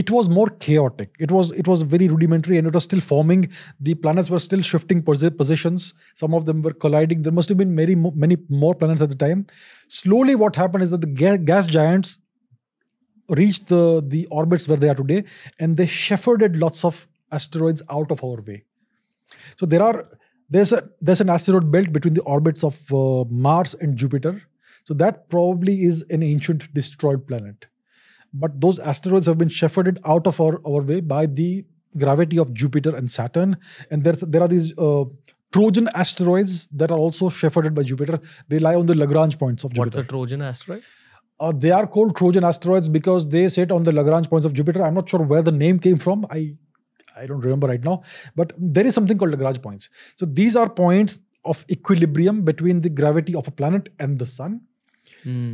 [SPEAKER 2] it was more chaotic. It was it was very rudimentary and it was still forming. The planets were still shifting posi- positions. Some of them were colliding. There must have been many many more planets at the time. Slowly what happened is that the ga- gas giants reached the the orbits where they are today and they shepherded lots of asteroids out of our way so there are there's a there's an asteroid belt between the orbits of uh, mars and jupiter so that probably is an ancient destroyed planet but those asteroids have been shepherded out of our, our way by the gravity of Jupiter and Saturn. And there's, there are these uh, Trojan asteroids that are also shepherded by Jupiter. They lie on the Lagrange points of Jupiter.
[SPEAKER 1] What's a Trojan asteroid?
[SPEAKER 2] Uh, they are called Trojan asteroids because they sit on the Lagrange points of Jupiter. I'm not sure where the name came from. I I don't remember right now, but there is something called Lagrange points. So these are points of equilibrium between the gravity of a planet and the sun.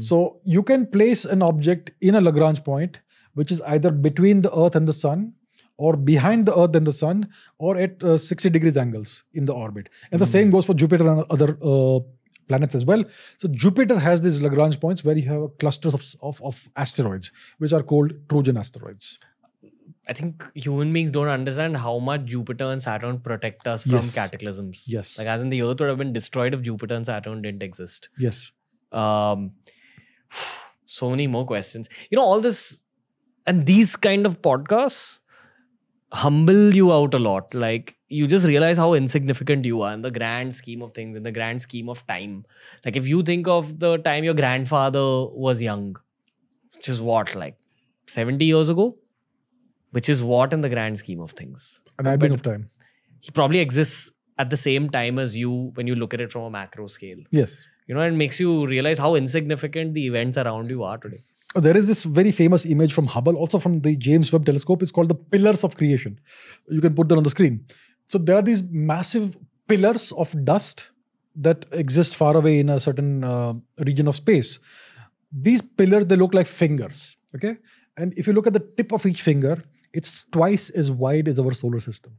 [SPEAKER 2] So you can place an object in a Lagrange point, which is either between the Earth and the Sun, or behind the Earth and the Sun, or at uh, 60 degrees angles in the orbit. And the same goes for Jupiter and other uh, planets as well. So Jupiter has these Lagrange points where you have clusters of, of, of asteroids, which are called Trojan asteroids.
[SPEAKER 1] I think human beings don't understand how much Jupiter and Saturn protect us from
[SPEAKER 2] Yes.
[SPEAKER 1] cataclysms.
[SPEAKER 2] Yes.
[SPEAKER 1] Like, as in the Earth would have been destroyed if Jupiter and Saturn didn't exist.
[SPEAKER 2] Yes.
[SPEAKER 1] Um, so many more questions. You know, all this and these kind of podcasts humble you out a lot. Like, you just realize how insignificant you are in the grand scheme of things, in the grand scheme of time. Like, if you think of the time your grandfather was young, which is what, like 70 years ago? Which is what in the grand scheme of things?
[SPEAKER 2] An advent of time.
[SPEAKER 1] He probably exists at the same time as you when you look at it from a macro scale.
[SPEAKER 2] Yes.
[SPEAKER 1] You know, it makes you realize how insignificant the events around you are today.
[SPEAKER 2] Uh, There is this very famous image from Hubble, also from the James Webb Telescope. It's called the Pillars of Creation. You can put that on the screen. So there are these massive pillars of dust that exist far away in a certain uh, region of space. These pillars they look like fingers. Okay, and if you look at the tip of each finger, it's twice as wide as our solar system,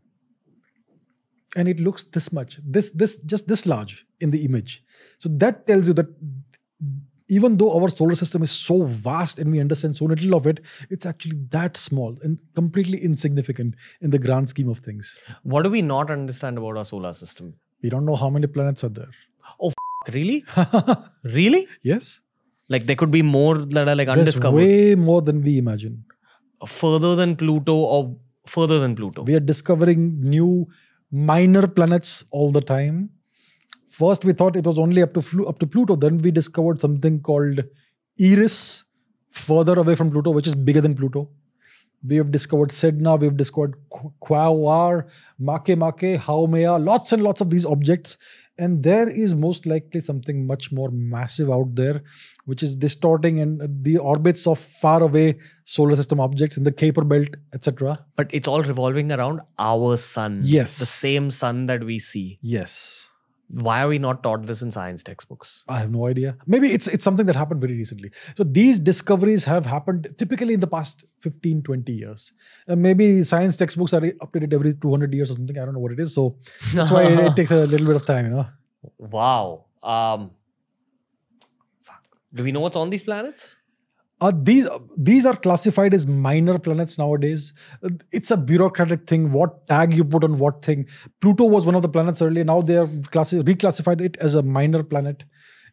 [SPEAKER 2] and it looks this much, this this just this large in the image. So that tells you that even though our solar system is so vast and we understand so little of it, it's actually that small and completely insignificant in the grand scheme of things.
[SPEAKER 1] What do we not understand about our solar system?
[SPEAKER 2] We don't know how many planets are there.
[SPEAKER 1] Oh, really? really?
[SPEAKER 2] Yes?
[SPEAKER 1] Like there could be more that are like
[SPEAKER 2] There's
[SPEAKER 1] undiscovered,
[SPEAKER 2] way more than we imagine.
[SPEAKER 1] Further than Pluto or further than Pluto.
[SPEAKER 2] We are discovering new minor planets all the time. First, we thought it was only up to up to Pluto. Then we discovered something called Eris, further away from Pluto, which is bigger than Pluto. We have discovered Sedna, we have discovered Qu- Quaoar, Makemake, Haumea, lots and lots of these objects. And there is most likely something much more massive out there, which is distorting and the orbits of far away solar system objects in the Kuiper Belt, etc.
[SPEAKER 1] but it's all revolving around our sun.
[SPEAKER 2] Yes.
[SPEAKER 1] The same sun that we see.
[SPEAKER 2] Yes.
[SPEAKER 1] Why are we not taught this in science textbooks?
[SPEAKER 2] I have no idea. Maybe it's it's something that happened very recently. So these discoveries have happened typically in the past 15, 20 years. And maybe science textbooks are updated every 200 years or something. I don't know what it is. So that's why it, it takes a little bit of time, you know.
[SPEAKER 1] Wow. Um, fuck. Do we know what's on these planets?
[SPEAKER 2] Uh, these these are classified as minor planets nowadays. Uh, It's a bureaucratic thing. What tag you put on what thing? Pluto was one of the planets earlier. Now they have classi- reclassified it as a minor planet.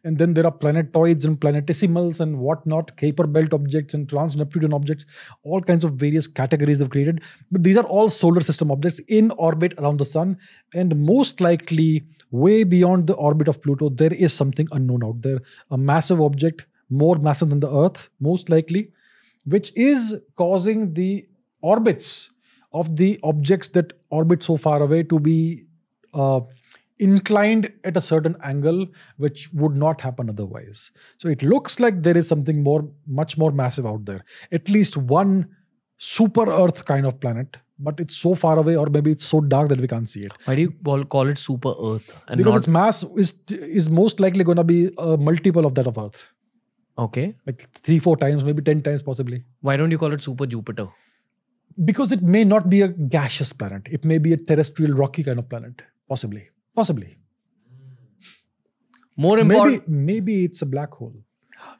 [SPEAKER 2] And then there are planetoids and planetesimals and whatnot, Kuiper belt objects and trans-Neptunian objects, all kinds of various categories they've created. But these are all solar system objects in orbit around the sun. And most likely, way beyond the orbit of Pluto, there is something unknown out there. A massive object, more massive than the Earth, most likely, which is causing the orbits of the objects that orbit so far away to be uh, inclined at a certain angle, which would not happen otherwise. So it looks like there is something more, much more massive out there. At least one super Earth kind of planet, but it's so far away, or maybe it's so dark that we can't see it.
[SPEAKER 1] Why do you call, call it super Earth and
[SPEAKER 2] Because its mass is is most likely going to be a multiple of that of Earth,
[SPEAKER 1] okay?
[SPEAKER 2] like three, four times, maybe ten times, possibly.
[SPEAKER 1] Why don't you call it super Jupiter?
[SPEAKER 2] because it may not be a gaseous planet it may be a terrestrial rocky kind of planet possibly possibly
[SPEAKER 1] More
[SPEAKER 2] maybe
[SPEAKER 1] important,
[SPEAKER 2] maybe it's a black hole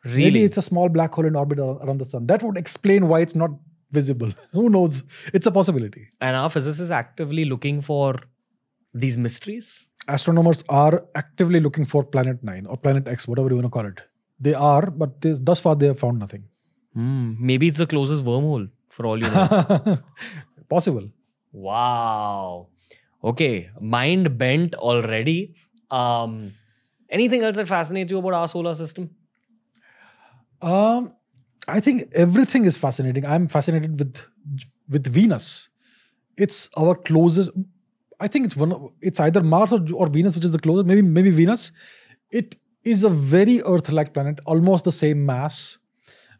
[SPEAKER 1] really.
[SPEAKER 2] maybe it's a small black hole in orbit around the sun that would explain why it's not visible who knows it's a possibility
[SPEAKER 1] and our physicists actively looking for these mysteries.
[SPEAKER 2] astronomers are actively looking for planet 9 or planet x whatever you want to call it they are but they, thus far they have found nothing
[SPEAKER 1] Hmm. Maybe it's the closest wormhole for all you know.
[SPEAKER 2] possible
[SPEAKER 1] wow. Okay, mind bent already. Um, anything else that fascinates you about our solar system?
[SPEAKER 2] Um, I think everything is fascinating. I'm fascinated with with Venus. It's our closest. I think it's one. Of, it's either Mars or, or Venus, which is the closest. Maybe maybe Venus. It is a very Earth-like planet, almost the same mass,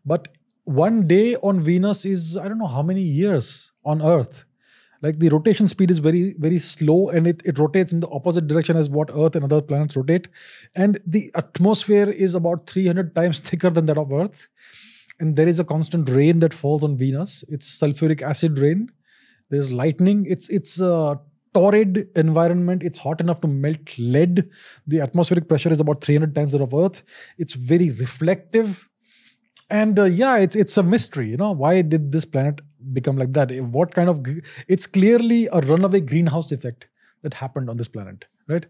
[SPEAKER 2] but one day on Venus is I don't know how many years on Earth. Like the rotation speed is very very slow, and it it rotates in the opposite direction as what Earth and other planets rotate, and the atmosphere is about 300 times thicker than that of Earth and there is a constant rain that falls on Venus. It's sulfuric acid rain. There's lightning. It's it's a torrid environment. It's hot enough to melt lead. The atmospheric pressure is about 300 times that of Earth. It's very reflective, and uh, yeah, it's it's a mystery. You know, why did this planet become like that? What kind of? It's clearly a runaway greenhouse effect that happened on this planet, right?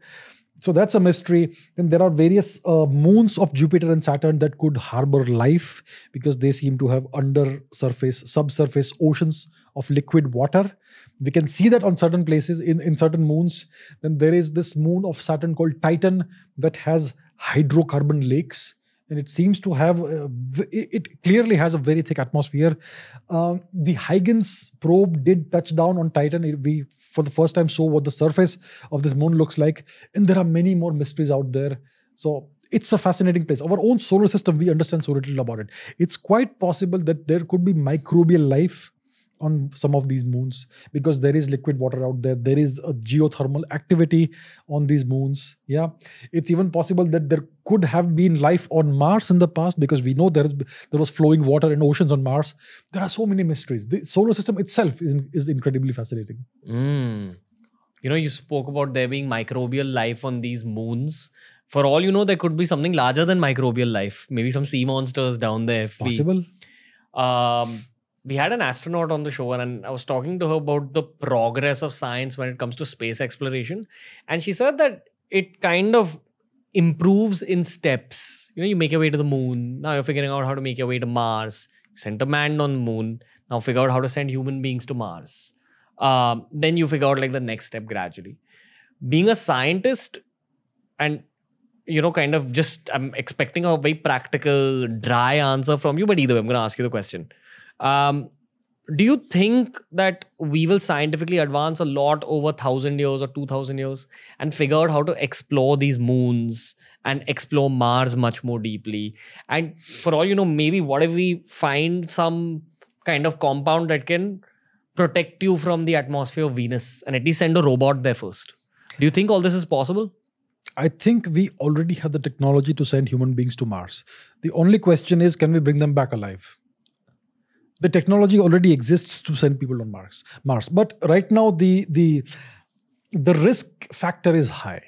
[SPEAKER 2] So that's a mystery. Then there are various uh, moons of Jupiter and Saturn that could harbor life because they seem to have under surface, subsurface oceans of liquid water. We can see that on certain places in, in certain moons. Then there is this moon of Saturn called Titan that has hydrocarbon lakes. And it seems to have, uh, it clearly has a very thick atmosphere. Um, the Huygens probe did touch down on Titan. It- we, for the first time, saw what the surface of this moon looks like. And there are many more mysteries out there. So it's a fascinating place. Our own solar system, we understand so little about it. It's quite possible that there could be microbial life on some of these moons because there is liquid water out there. There is a geothermal activity on these moons. Yeah. It's even possible that there could have been life on Mars in the past because we know there, is, there was flowing water and oceans on Mars. There are so many mysteries. The solar system itself is, is incredibly fascinating.
[SPEAKER 1] Mm. You know, you spoke about there being microbial life on these moons. For all you know, there could be something larger than microbial life. Maybe some sea monsters down there. if we-
[SPEAKER 2] Possible?
[SPEAKER 1] um, we had an astronaut on the show, and I was talking to her about the progress of science when it comes to space exploration. And she said that it kind of improves in steps. You know, you make your way to the moon. Now you're figuring out how to make your way to Mars. Sent a man on the moon. Now figure out how to send human beings to Mars. Um, then you figure out like the next step gradually. Being a scientist and you know, kind of just I'm expecting a very practical, dry answer from you, but either way, I'm gonna ask you the question. Um, do you think that we will scientifically advance a lot over 1000 years or 2000 years and figure out how to explore these moons and explore mars much more deeply and for all you know maybe what if we find some kind of compound that can protect you from the atmosphere of venus and at least send a robot there first do you think all this is possible
[SPEAKER 2] I think we already have the technology to send human beings to Mars. The only question is can we bring them back alive? The technology already exists to send people on Mars. Mars, but right now the the the risk factor is high.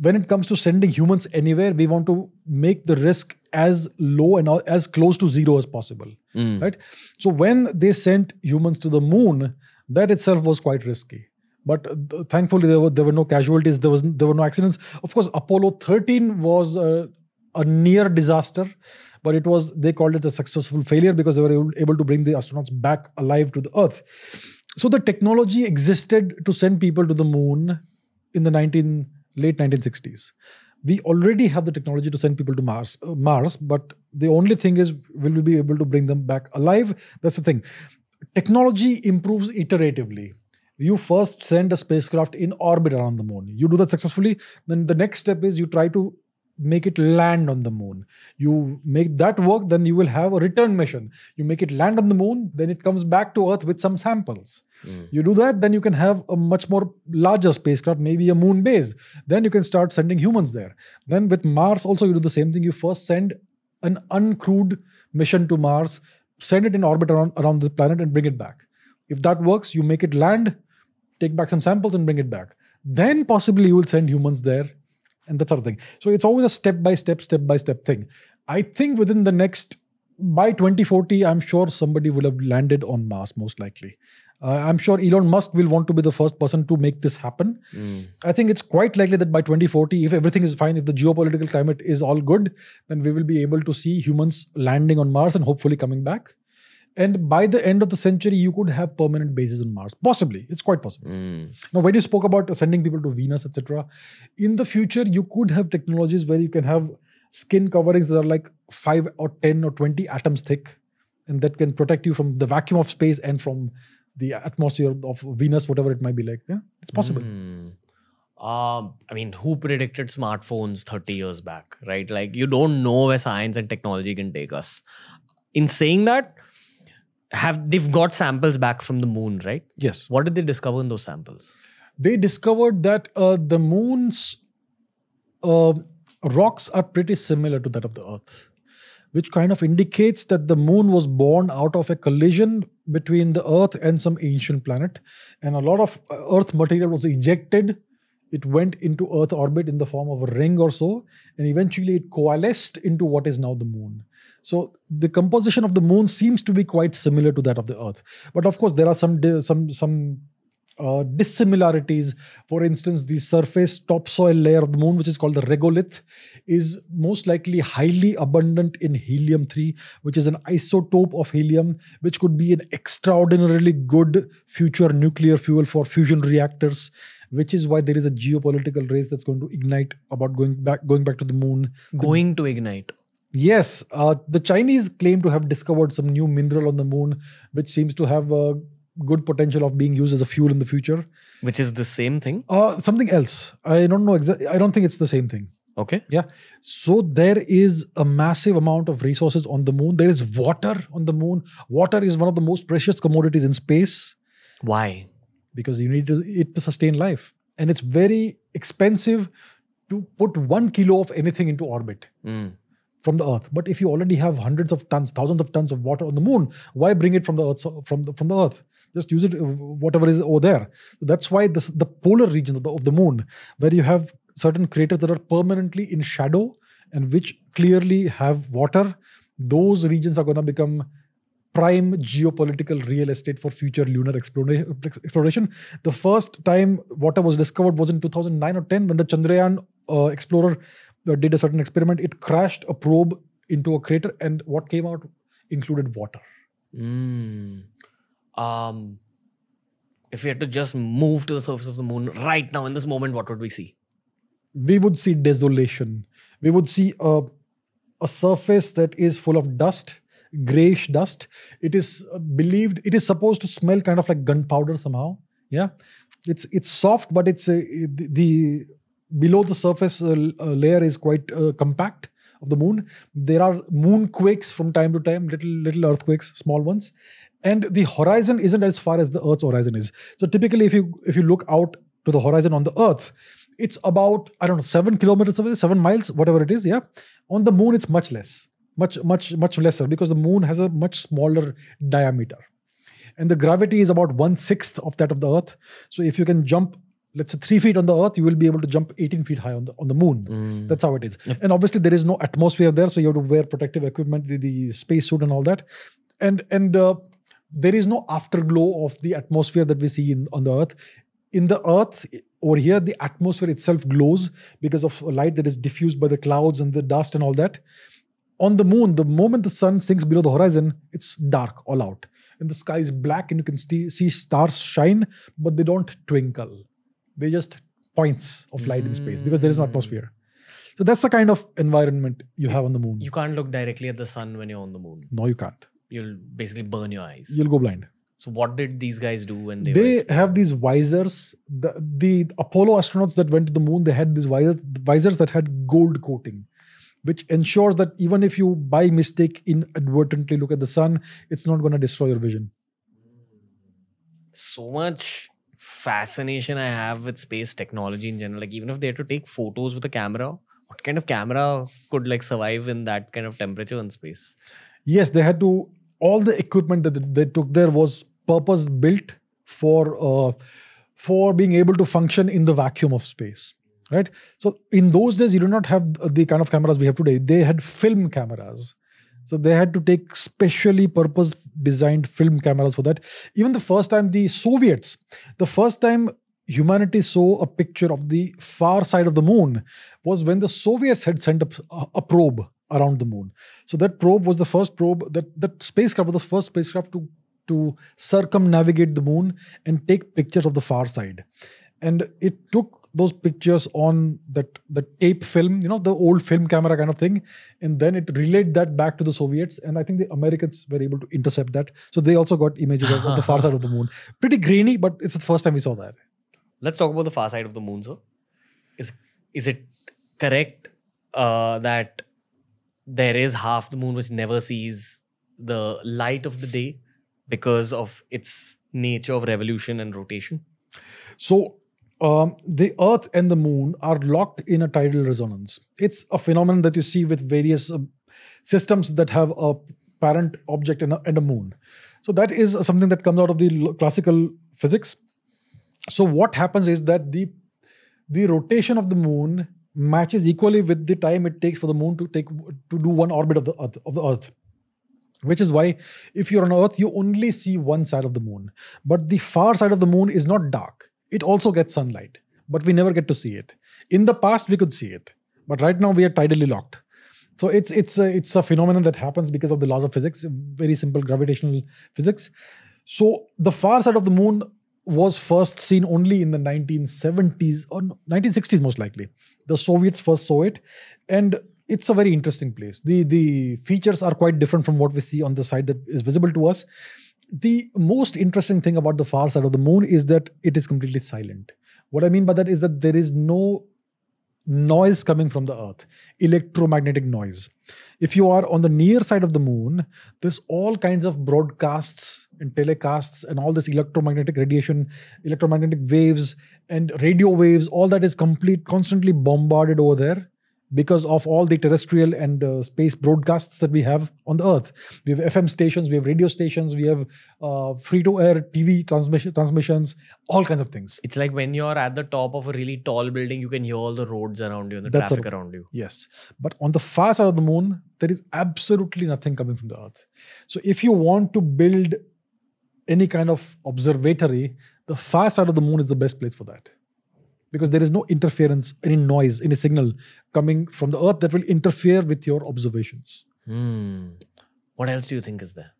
[SPEAKER 2] When it comes to sending humans anywhere, we want to make the risk as low and as close to zero as possible. Mm. Right. So when they sent humans to the moon, that itself was quite risky. But uh, thankfully, there were there were no casualties. There was there were no accidents. Of course, Apollo 13 was a, a near disaster but it was they called it a successful failure because they were able to bring the astronauts back alive to the earth. So the technology existed to send people to the moon in the 19 late 1960s we already have the technology to send people to mars uh, mars but the only thing is will we be able to bring them back alive? That's the thing. Technology improves iteratively. You first send a spacecraft in orbit around the moon. You do that successfully then the next step is you try to make it land on the moon. You make that work, then you will have a return mission. You make it land on the moon, then it comes back to Earth with some samples. Mm. You do that, then you can have a much more larger spacecraft, maybe a moon base. Then you can start sending humans there. Then with Mars, also, you do the same thing. You first send an uncrewed mission to Mars, send it in orbit around, around the planet, and bring it back. If that works, you make it land, take back some samples, and bring it back. Then possibly you will send humans there and that sort of thing. So it's always a step by step, step by step thing. I think within the next by 2040, I'm sure somebody will have landed on Mars, most likely. Uh, I'm sure Elon Musk will want to be the first person to make this happen. Mm. I think it's quite likely that by 2040, if everything is fine, if the geopolitical climate is all good, then we will be able to see humans landing on Mars and hopefully coming back. And by the end of the century, you could have permanent bases on Mars. Possibly, it's quite possible. Mm. Now, when you spoke about sending people to Venus, etc., in the future, you could have technologies where you can have skin coverings that are like five or ten or twenty atoms thick, and that can protect you from the vacuum of space and from the atmosphere of Venus, whatever it might be like. Yeah, it's possible. Mm.
[SPEAKER 1] Um, I mean, who predicted smartphones 30 years back, right? Like, you don't know where science and technology can take us. In saying that, have they've got samples back from the moon, right?
[SPEAKER 2] Yes.
[SPEAKER 1] What did they discover in those samples?
[SPEAKER 2] They discovered that uh, the moon's uh, rocks are pretty similar to that of the Earth, which kind of indicates that the moon was born out of a collision between the Earth and some ancient planet, and a lot of uh, Earth material was ejected. It went into Earth orbit in the form of a ring or so, and eventually it coalesced into what is now the moon. So the composition of the moon seems to be quite similar to that of the Earth. But of course, there are some some some uh, dissimilarities. For instance, the surface topsoil layer of the moon, which is called the regolith, is most likely highly abundant in helium 3, which is an isotope of helium, which could be an extraordinarily good future nuclear fuel for fusion reactors. Which is why there is a geopolitical race that's going to ignite about going back going back to the moon.
[SPEAKER 1] Going to ignite.
[SPEAKER 2] Yes, uh, the Chinese claim to have discovered some new mineral on the moon, which seems to have a good potential of being used as a fuel in the future.
[SPEAKER 1] Which is the same thing?
[SPEAKER 2] Uh, something else. I don't know exactly. I don't think it's the same thing.
[SPEAKER 1] Okay.
[SPEAKER 2] Yeah. So there is a massive amount of resources on the moon. There is water on the moon. Water is one of the most precious commodities in space.
[SPEAKER 1] Why?
[SPEAKER 2] Because you need to, it to sustain life, and it's very expensive to put one kilo of anything into orbit. Mm from the earth. But if you already have hundreds of tons, thousands of tons of water on the moon, why bring it from the earth? From the, from the earth, just use it uh, whatever is over there. That's why this, the polar region of the, of the moon, where you have certain craters that are permanently in shadow and which clearly have water, those regions are going to become prime geopolitical real estate for future lunar exploration. The first time water was discovered was in 2009 or 10 when the Chandrayaan uh, explorer did a certain experiment. It crashed a probe into a crater, and what came out included water.
[SPEAKER 1] Mm. Um, if we had to just move to the surface of the moon right now in this moment, what would we see?
[SPEAKER 2] We would see desolation. We would see a, a surface that is full of dust, grayish dust. It is uh, believed, it is supposed to smell kind of like gunpowder somehow. Yeah. It's it's soft, but it's uh, the, the below the surface uh, uh, layer is quite uh, compact of the moon. There are moon quakes from time to time, little little earthquakes, small ones, and the horizon isn't as far as the Earth's horizon is. So typically, if you if you look out to the horizon on the Earth, it's about I don't know seven kilometers away, seven miles, whatever it is. Yeah, on the moon it's much less, much much much lesser because the moon has a much smaller diameter, and the gravity is about one sixth of that of the Earth. So if you can jump let's say three feet on the earth, you will be able to jump 18 feet high on the on the moon. Mm. That's how it is. Yep. And obviously there is no atmosphere there, so you have to wear protective equipment, the, the spacesuit and all that. And and uh, there is no afterglow of the atmosphere that we see in, on the earth. In the earth, over here, the atmosphere itself glows because of light that is diffused by the clouds and the dust and all that. On the moon, the moment the sun sinks below the horizon, it's dark all out. And the sky is black and you can see, see stars shine, but they don't twinkle they just points of light mm. in space because there is no hmm. atmosphere. So that's the kind of environment you have on the moon.
[SPEAKER 1] You can't look directly at the sun when you're on the moon.
[SPEAKER 2] No, you can't.
[SPEAKER 1] You'll basically burn your eyes.
[SPEAKER 2] You'll go blind.
[SPEAKER 1] So what did these guys do when they?
[SPEAKER 2] They have these visors. The, the Apollo astronauts that went to the moon, they had these visors, visors that had gold coating, which ensures that even if you by mistake inadvertently look at the sun, it's not going to destroy your vision.
[SPEAKER 1] So much fascination I have with space technology in general. Like even if they had to take photos with a camera, what kind of camera could like survive in that kind of temperature in space?
[SPEAKER 2] Yes, they had to. All the equipment that they took there was purpose built for uh, for being able to function in the vacuum of space. Right. So in those days, you do not have the kind of cameras we have today. They had film cameras so they had to take specially purpose designed film cameras for that. Even the first time the Soviets, the first time humanity saw a picture of the far side of the moon was when the Soviets had sent a, a probe around the moon. So that probe was the first probe that that spacecraft was the first spacecraft to to circumnavigate the moon and take pictures of the far side. And it took those pictures on that the tape film, you know, the old film camera kind of thing, and then it relayed that back to the Soviets, and I think the Americans were able to intercept that. So they also got images of, the far side of the moon. Pretty grainy, but it's the first time we saw that.
[SPEAKER 1] Let's talk about the far side of the moon, sir. Is is it correct uh, that there is half the moon which never sees the light of the day because of its nature of revolution and rotation?
[SPEAKER 2] So um, the Earth and the Moon are locked in a tidal resonance. It's a phenomenon that you see with various uh, systems that have a parent object and a, and a moon. So that is something that comes out of the classical physics. So what happens is that the the rotation of the moon matches equally with the time it takes for the moon to take to do one orbit of the earth of the earth which is why if you're on earth you only see one side of the moon but the far side of the moon is not dark it also gets sunlight, but we never get to see it. In the past, we could see it, but right now we are tidally locked. So it's it's a, it's a phenomenon that happens because of the laws of physics, very simple gravitational physics. So the far side of the moon was first seen only in the 1970s or 1960s most likely. The Soviets first saw it, and it's a very interesting place. The the features are quite different from what we see on the side that is visible to us the most interesting thing about the far side of the moon is that it is completely silent. What I mean by that is that there is no noise coming from the earth, electromagnetic noise. If you are on the near side of the moon, there's all kinds of broadcasts and telecasts and all this electromagnetic radiation, electromagnetic waves and radio waves, all that is complete constantly bombarded over there because of all the terrestrial and uh, space broadcasts that we have on the earth. We have fm stations we have radio stations we have uh, free to air tv transmission transmissions all kinds of things.
[SPEAKER 1] It's like when you're at the top of a really tall building you can hear all the roads around you and the That's traffic a, around you.
[SPEAKER 2] Yes. But on the far side of the moon there is absolutely nothing coming from the earth. So if you want to build any kind of observatory the far side of the moon is the best place for that because there is no interference, any noise, any signal coming from the Earth that will interfere with your observations.
[SPEAKER 1] Hmm. What else do you think is there?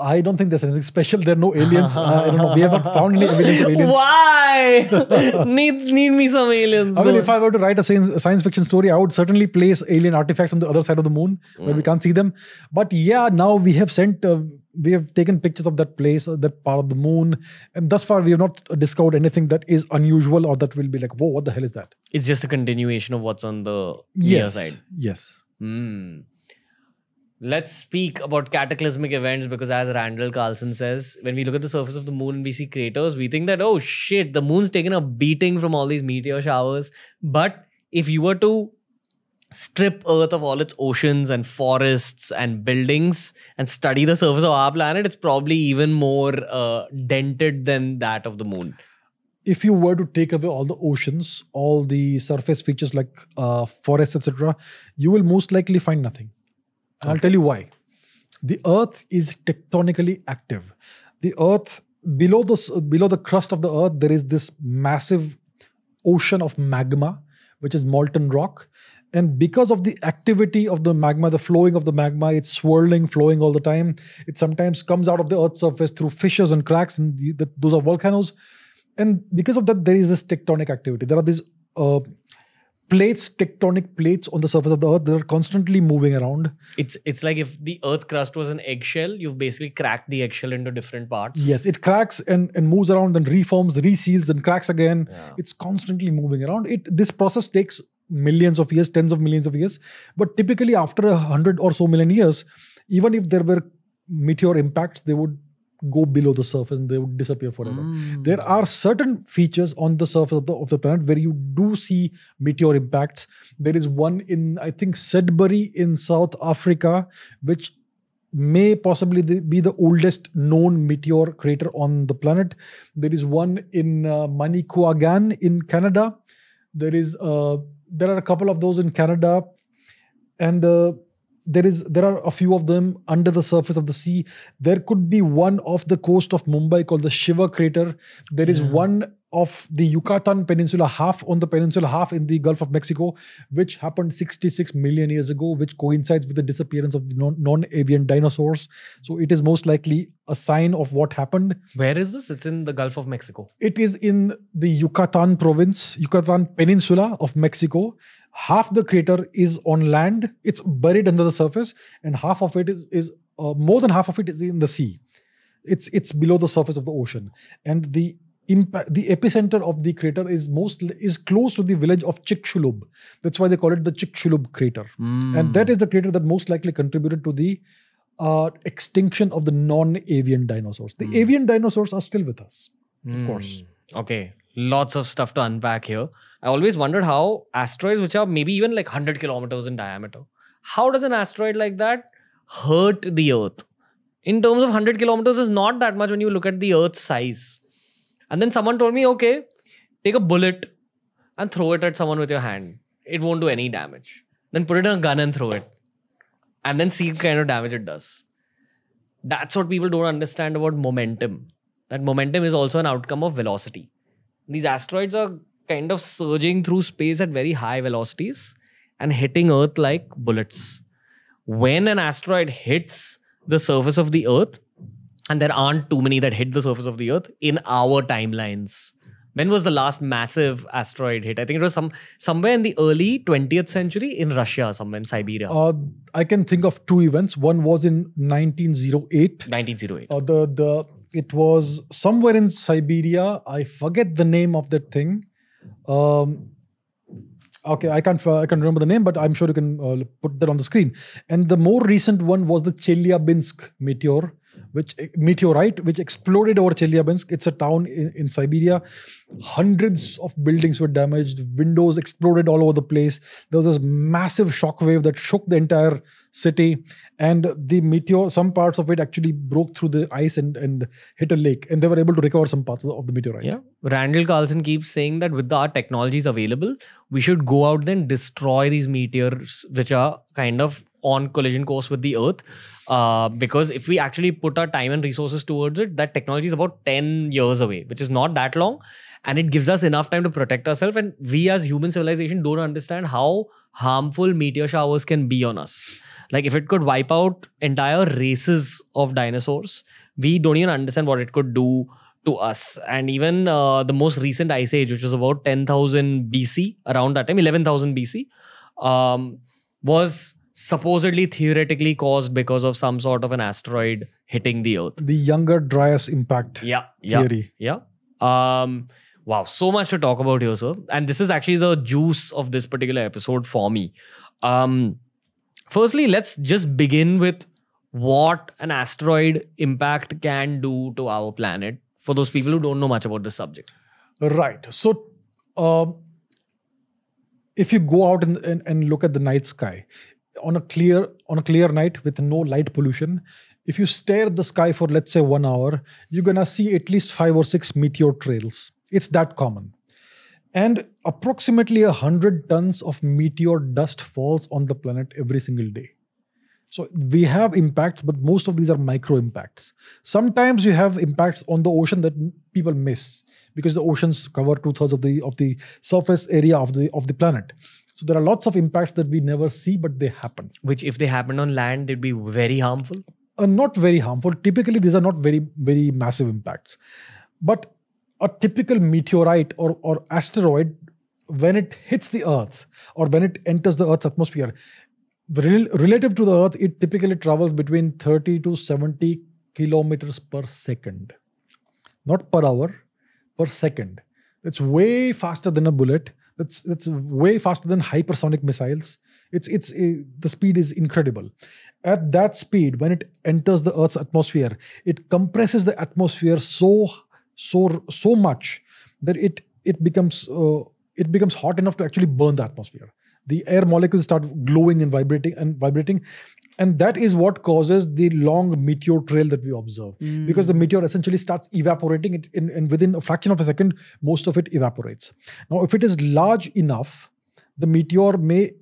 [SPEAKER 2] I don't think there's anything special. There are no aliens. uh, I don't know. We have not found any evidence of aliens.
[SPEAKER 1] Why? need need me some aliens.
[SPEAKER 2] I mean, if I were to write a science, science fiction story, I would certainly place alien artifacts on the other side of the moon where we can't see them. But yeah, now we have sent, uh, we have taken pictures of that place, uh, that part of the moon, and thus far we have not discovered anything that is unusual or that will be like, whoa, what the hell is that?
[SPEAKER 1] it's just a continuation of what's on the near side.
[SPEAKER 2] yes.
[SPEAKER 1] Hmm. Let's speak about cataclysmic events because, as Randall Carlson says, when we look at the surface of the moon and we see craters, we think that, oh shit, the moon's taken a beating from all these meteor showers. But if you were to strip Earth of all its oceans and forests and buildings and study the surface of our planet, it's probably even more uh, dented than that of the moon.
[SPEAKER 2] if you were to take away all the oceans, all the surface features like uh, forests, etc., you will most likely find nothing. And I'll tell you why. The Earth is tectonically active. The Earth below the below the crust of the Earth, there is this massive ocean of magma, which is molten rock. And because of the activity of the magma, the flowing of the magma, it's swirling, flowing all the time. It sometimes comes out of the Earth's surface through fissures and cracks, and the- those are volcanoes and because of that there is this tectonic activity there are these uh, plates tectonic plates on the surface of the earth that are constantly moving around
[SPEAKER 1] It's it's like if the Earth's crust was an eggshell, you've basically cracked the eggshell into different parts.
[SPEAKER 2] yes it cracks and, and moves around and reforms reseals and cracks again
[SPEAKER 1] Yeah.
[SPEAKER 2] it's constantly moving around it this process takes millions of years tens of millions of years but typically after a hundred or so million years even if there were meteor impacts they would go below the surface and they would disappear forever
[SPEAKER 1] Mm.
[SPEAKER 2] there are certain features on the surface of the, of the planet where you do see meteor impacts. There is one in, I think, Sudbury in South Africa, which may possibly be the oldest known meteor crater on the planet. There is one in uh, Manicouagan in Canada. There is uh, there are a couple of those in Canada, and uh, there is there are a few of them under the surface of the sea. There could be one off the coast of Mumbai called the Shiva crater. There is one of the Yucatan Peninsula, half on the peninsula, half in the Gulf of Mexico, which happened 66 million years ago, which coincides with the disappearance of the non- non-avian dinosaurs. So it is most likely a sign of what happened.
[SPEAKER 1] Where is this? It's in the Gulf of Mexico.
[SPEAKER 2] It is in the Yucatan province, Yucatan Peninsula of Mexico. Half the crater is on land; it's buried under the surface, and half of it is is uh, more than half of it is in the sea. It's it's below the surface of the ocean, and the impact the epicenter of the crater is most is close to the village of Chicxulub. That's why they call it the Chicxulub crater, and that is the crater that most likely contributed to the uh, extinction of the non-avian dinosaurs. The avian dinosaurs are still with us, of course.
[SPEAKER 1] Hmm. Okay, lots of stuff to unpack here. I always wondered how asteroids, which are maybe even like 100 kilometers in diameter, how does an asteroid like that hurt the Earth? In terms of 100 kilometers, is not that much when you look at the Earth's size. And then someone told me, okay, take a bullet and throw it at someone with your hand. It won't do any damage. Then put it in a gun and throw it. And then see kind of damage it does. That's what people don't understand about momentum. That momentum is also an outcome of velocity. These asteroids are kind of surging through space at very high velocities and hitting Earth like bullets. When an asteroid hits the surface of the Earth, and there aren't too many that hit the surface of the Earth in our timelines. When was the last massive asteroid hit? I think it was some somewhere in the early 20th century in Russia, somewhere in Siberia.
[SPEAKER 2] Uh, I can think of two events. One was in 1908.
[SPEAKER 1] 1908.
[SPEAKER 2] Uh, the the it was somewhere in Siberia. I forget the name of that thing. Um, okay, I can't I can't remember the name, but I'm sure you can uh, put that on the screen. And the more recent one was the Chelyabinsk meteor, which eh, meteorite which exploded over Chelyabinsk. It's a town in, in Siberia. Hundreds of buildings were damaged. Windows exploded all over the place. There was this massive shock wave that shook the entire city. And the meteor, some parts of it actually broke through the ice and, and hit a lake. And they were able to recover some parts of the, of the meteorite.
[SPEAKER 1] Yeah. Randall Carlson keeps saying that with our technologies available, we should go out there and destroy these meteors, which are kind of on collision course with the Earth. Uh, because if we actually put our time and resources towards it, that technology is about 10 years away, which is not that long. And it gives us enough time to protect ourselves. And we as human civilization don't understand how harmful meteor showers can be on us. Like if it could wipe out entire races of dinosaurs, we don't even understand what it could do to us. And even uh, the most recent ice age, which was about 10,000 BC, around that time, 11,000 BC, um, was supposedly theoretically caused because of some sort of an asteroid hitting the Earth.
[SPEAKER 2] The younger Dryas impact
[SPEAKER 1] Yeah, yeah,
[SPEAKER 2] theory.
[SPEAKER 1] yeah. Um, wow, so much to talk about here, sir. And this is actually the juice of this particular episode for me. Um, firstly, let's just begin with what an asteroid impact can do to our planet for those people who don't know much about this subject.
[SPEAKER 2] Right. So, um, if you go out and, and, and look at the night sky on a clear on a clear night with no light pollution, if you stare at the sky for let's say one hour, you're gonna see at least five or six meteor trails. It's that common. And approximately a hundred tons of meteor dust falls on the planet every single day. So we have impacts, but most of these are micro impacts. Sometimes you have impacts on the ocean that people miss because the oceans cover two thirds of the of the surface area of the of the planet. So there are lots of impacts that we never see, but they happen.
[SPEAKER 1] Which, if they happened on land, they'd be very harmful.
[SPEAKER 2] are not very harmful. Typically, these are not very, very massive impacts. But a typical meteorite or, or asteroid, when it hits the Earth or when it enters the Earth's atmosphere, rel- relative to the Earth, it typically travels between 30 to 70 kilometers per second. Not per hour, per second. It's way faster than a bullet. That's that's way faster than hypersonic missiles. It's it's uh, the speed is incredible. At that speed, when it enters the Earth's atmosphere, it compresses the atmosphere so so so much that it it becomes uh, it becomes hot enough to actually burn the atmosphere. The air molecules start glowing and vibrating and vibrating, and that is what causes the long meteor trail that we observe. Hmm. Because the meteor essentially starts evaporating, it in, and within a fraction of a second, most of it evaporates. Now, if it is large enough, the meteor may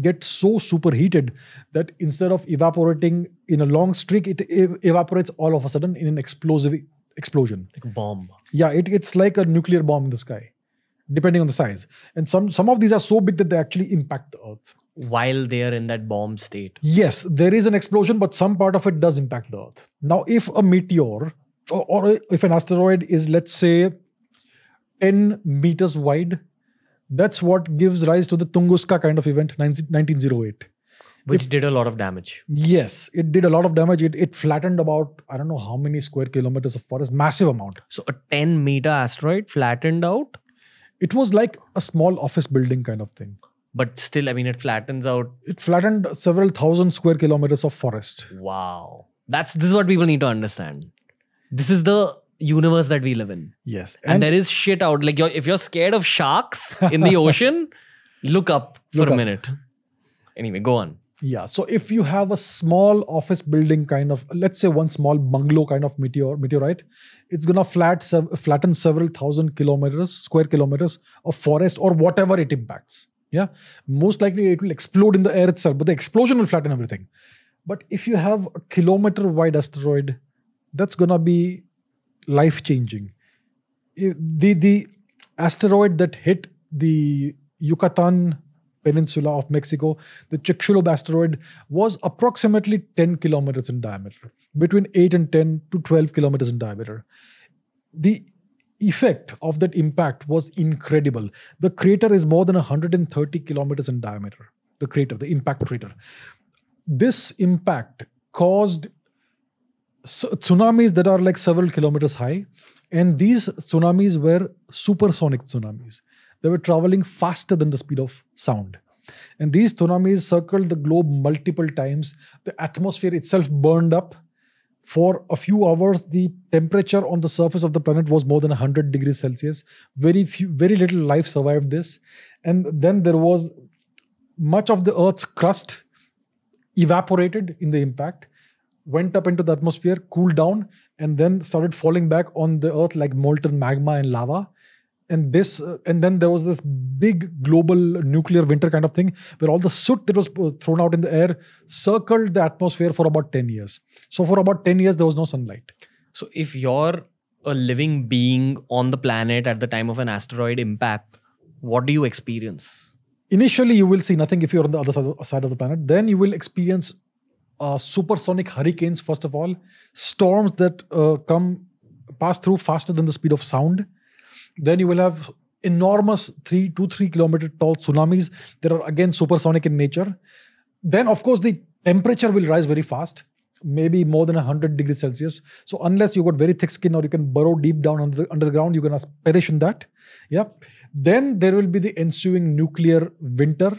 [SPEAKER 2] get so superheated that instead of evaporating in a long streak, it ev- evaporates all of a sudden in an explosive explosion.
[SPEAKER 1] Like a bomb.
[SPEAKER 2] Yeah, it, it's like a nuclear bomb in the sky, depending on the size. And some some of these are so big that they actually impact the Earth.
[SPEAKER 1] While they are in that bomb state.
[SPEAKER 2] Yes, there is an explosion, but some part of it does impact the Earth. Now, if a meteor or, or if an asteroid is, let's say, 10 meters wide, that's what gives rise to the Tunguska kind of event, 19- 1908.
[SPEAKER 1] Which did a lot of damage.
[SPEAKER 2] Yes, it did a lot of damage. It, it flattened about, I don't know how many square kilometers of forest, massive amount.
[SPEAKER 1] So a 10 meter asteroid flattened out,
[SPEAKER 2] It was like a small office building kind of thing.
[SPEAKER 1] but still, I mean, it flattens out.
[SPEAKER 2] It flattened several thousand square kilometers of forest.
[SPEAKER 1] Wow. That's this is what people need to understand. This is the universe that we live in.
[SPEAKER 2] Yes.
[SPEAKER 1] And, there is shit out. Like you're, if you're scared of sharks in the ocean, look up for
[SPEAKER 2] Look
[SPEAKER 1] a
[SPEAKER 2] up.
[SPEAKER 1] minute. Anyway, go on.
[SPEAKER 2] Yeah. So if you have a small office building kind of, let's say one small bungalow kind of meteor meteorite, it's gonna flat flatten several thousand kilometers, square kilometers of forest or whatever it impacts. Yeah. Most likely it will explode in the air itself, but the explosion will flatten everything. But if you have a kilometer wide asteroid, that's gonna be life changing. The the asteroid that hit the Yucatan Peninsula of Mexico, the Chicxulub asteroid, was approximately 10 kilometers in diameter, between 8 and 10 to 12 kilometers in diameter. The effect of that impact was incredible. The crater is more than 130 kilometers in diameter. The crater, the impact crater. This impact caused tsunamis that are like several kilometers high. And these tsunamis were supersonic tsunamis. They were traveling faster than the speed of sound. And these tsunamis circled the globe multiple times. The atmosphere itself burned up. For a few hours, the temperature on the surface of the planet was more than 100 degrees Celsius. Very few, very little life survived this. And then there was much of the Earth's crust evaporated in the impact, went up into the atmosphere, cooled down, and then started falling back on the earth like molten magma and lava. And this uh, and then there was this big global nuclear winter kind of thing where all the soot that was uh, thrown out in the air circled the atmosphere for about 10 years. So for about 10 years there was no sunlight.
[SPEAKER 1] So if you're a living being on the planet at the time of an asteroid impact, what do you experience?
[SPEAKER 2] initially you will see nothing if you're on the other side- side of the planet. Then you will experience uh, supersonic hurricanes first of all. Storms that uh, come pass through faster than the speed of sound then you will have enormous three two three kilometer tall tsunamis. That are again supersonic in nature. Then of course the temperature will rise very fast maybe more than 100 degrees celsius. So unless you got very thick skin or you can burrow deep down under the, under the ground you're going to perish in that. Yeah. Then there will be the ensuing nuclear winter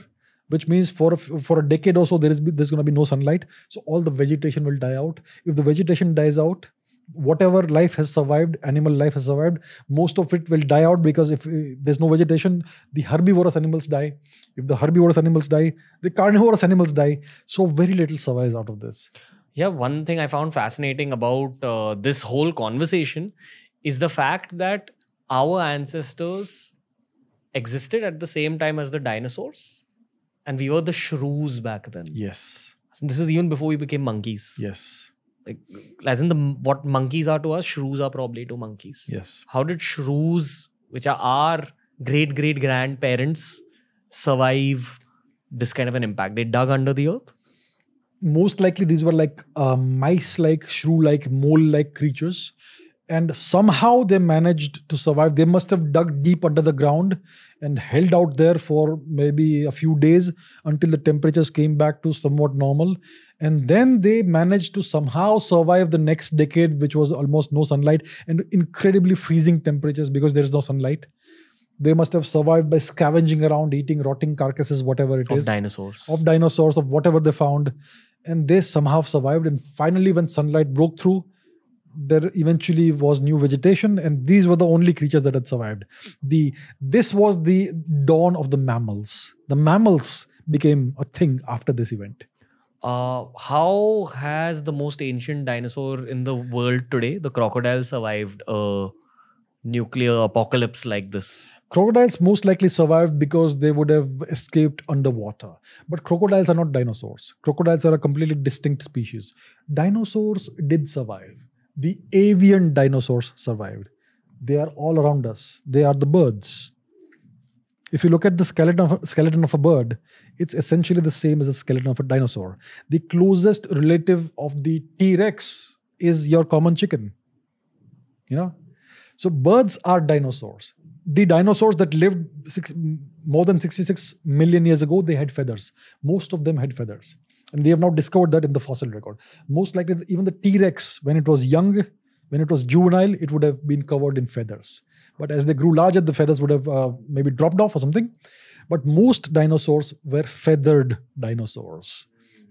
[SPEAKER 2] which means for a, for a decade or so there is there's going to be no sunlight. So all the vegetation will die out. If the vegetation dies out whatever life has survived animal life has survived most of it will die out because if uh, there's no vegetation the herbivorous animals die. If the herbivorous animals die the carnivorous animals die. So very little survives out of this.
[SPEAKER 1] Yeah, one thing I found fascinating about uh, this whole conversation is the fact that our ancestors existed at the same time as the dinosaurs, and we were the shrews back then.
[SPEAKER 2] yes.
[SPEAKER 1] So this is even before we became monkeys.
[SPEAKER 2] yes
[SPEAKER 1] Like, as in the what monkeys are to us, shrews are probably to monkeys.
[SPEAKER 2] yes
[SPEAKER 1] How did shrews, which are our great great grandparents, survive this kind of an impact? They dug under the earth.
[SPEAKER 2] most likely these were like uh, mice-like, shrew-like, mole-like creatures, and somehow they managed to survive. They must have dug deep under the ground and held out there for maybe a few days until the temperatures came back to somewhat normal, and then they managed to somehow survive the next decade, which was almost no sunlight and incredibly freezing temperatures because there is no sunlight. They must have survived by scavenging around, eating rotting carcasses, whatever it is
[SPEAKER 1] of dinosaurs.
[SPEAKER 2] of dinosaurs, of whatever they found, and they somehow survived. And finally, when sunlight broke through, there eventually was new vegetation, and these were the only creatures that had survived. The this was the dawn of the mammals. The mammals became a thing after this event.
[SPEAKER 1] Uh, how has the most ancient dinosaur in the world today, the crocodile, survived a nuclear apocalypse like this?
[SPEAKER 2] Crocodiles most likely survived because they would have escaped underwater. But crocodiles are not dinosaurs. Crocodiles are a completely distinct species. Dinosaurs did survive. The avian dinosaurs survived. They are all around us. They are the birds. If you look at the skeleton of, skeleton of a bird, it's essentially the same as the skeleton of a dinosaur. The closest relative of the T Rex is your common chicken. You know? So birds are dinosaurs. The dinosaurs that lived six, more than 66 million years ago, they had feathers. Most of them had feathers. And we have now discovered that in the fossil record. Most likely, even the T Rex, when it was young, when it was juvenile, it would have been covered in feathers. But as they grew larger, the feathers would have uh, maybe dropped off or something. But most dinosaurs were feathered dinosaurs.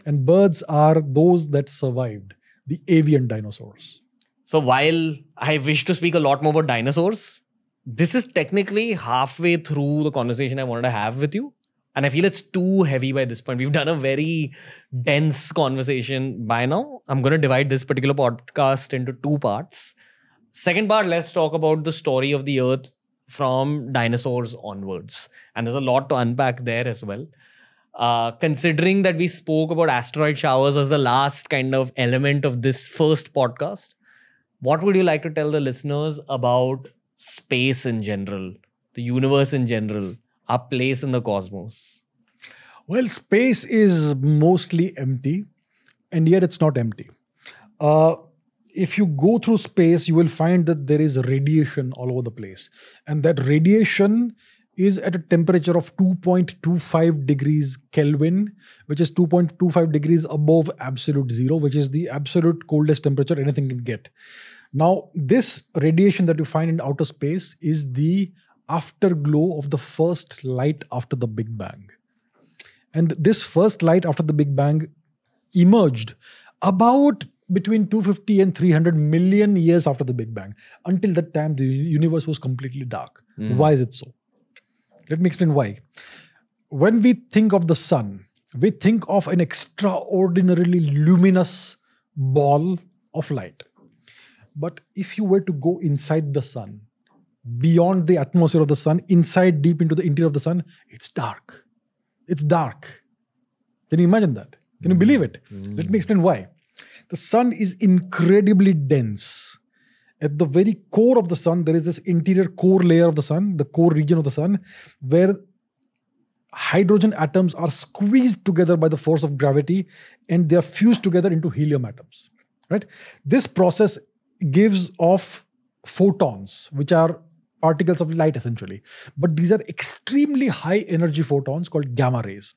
[SPEAKER 2] And birds are those that survived, the avian dinosaurs.
[SPEAKER 1] So while I wish to speak a lot more about dinosaurs, this is technically halfway through the conversation I wanted to have with you. And I feel it's too heavy by this point. We've done a very dense conversation by now. I'm going to divide this particular podcast into two parts. Second part, let's talk about the story of the earth from dinosaurs onwards. And there's a lot to unpack there as well. Uh, considering that we spoke about asteroid showers as the last kind of element of this first podcast, what would you like to tell the listeners about space in general, the universe in general, our place in the cosmos?
[SPEAKER 2] Well, space is mostly empty, and yet it's not empty. Uh, if you go through space, you will find that there is radiation all over the place. And that radiation is at a temperature of 2.25 degrees Kelvin, which is 2.25 degrees above absolute zero, which is the absolute coldest temperature anything can get. Now, this radiation that you find in outer space is the afterglow of the first light after the Big Bang. And this first light after the Big Bang emerged about between 250 and 300 million years after the Big Bang. Until that time, the universe was completely dark. Mm. Why is it so? Let me explain why. When we think of the sun, we think of an extraordinarily luminous ball of light. But if you were to go inside the sun, beyond the atmosphere of the sun, inside deep into the interior of the sun, it's dark. It's dark. Can you imagine that? Can you mm. believe it? Mm. Let me explain why. The sun is incredibly dense. At the very core of the sun, there is this interior core layer of the sun, the core region of the sun, where hydrogen atoms are squeezed together by the force of gravity and they are fused together into helium atoms. Right? This process gives off photons, which are particles of light essentially. But these are extremely high energy photons called gamma rays.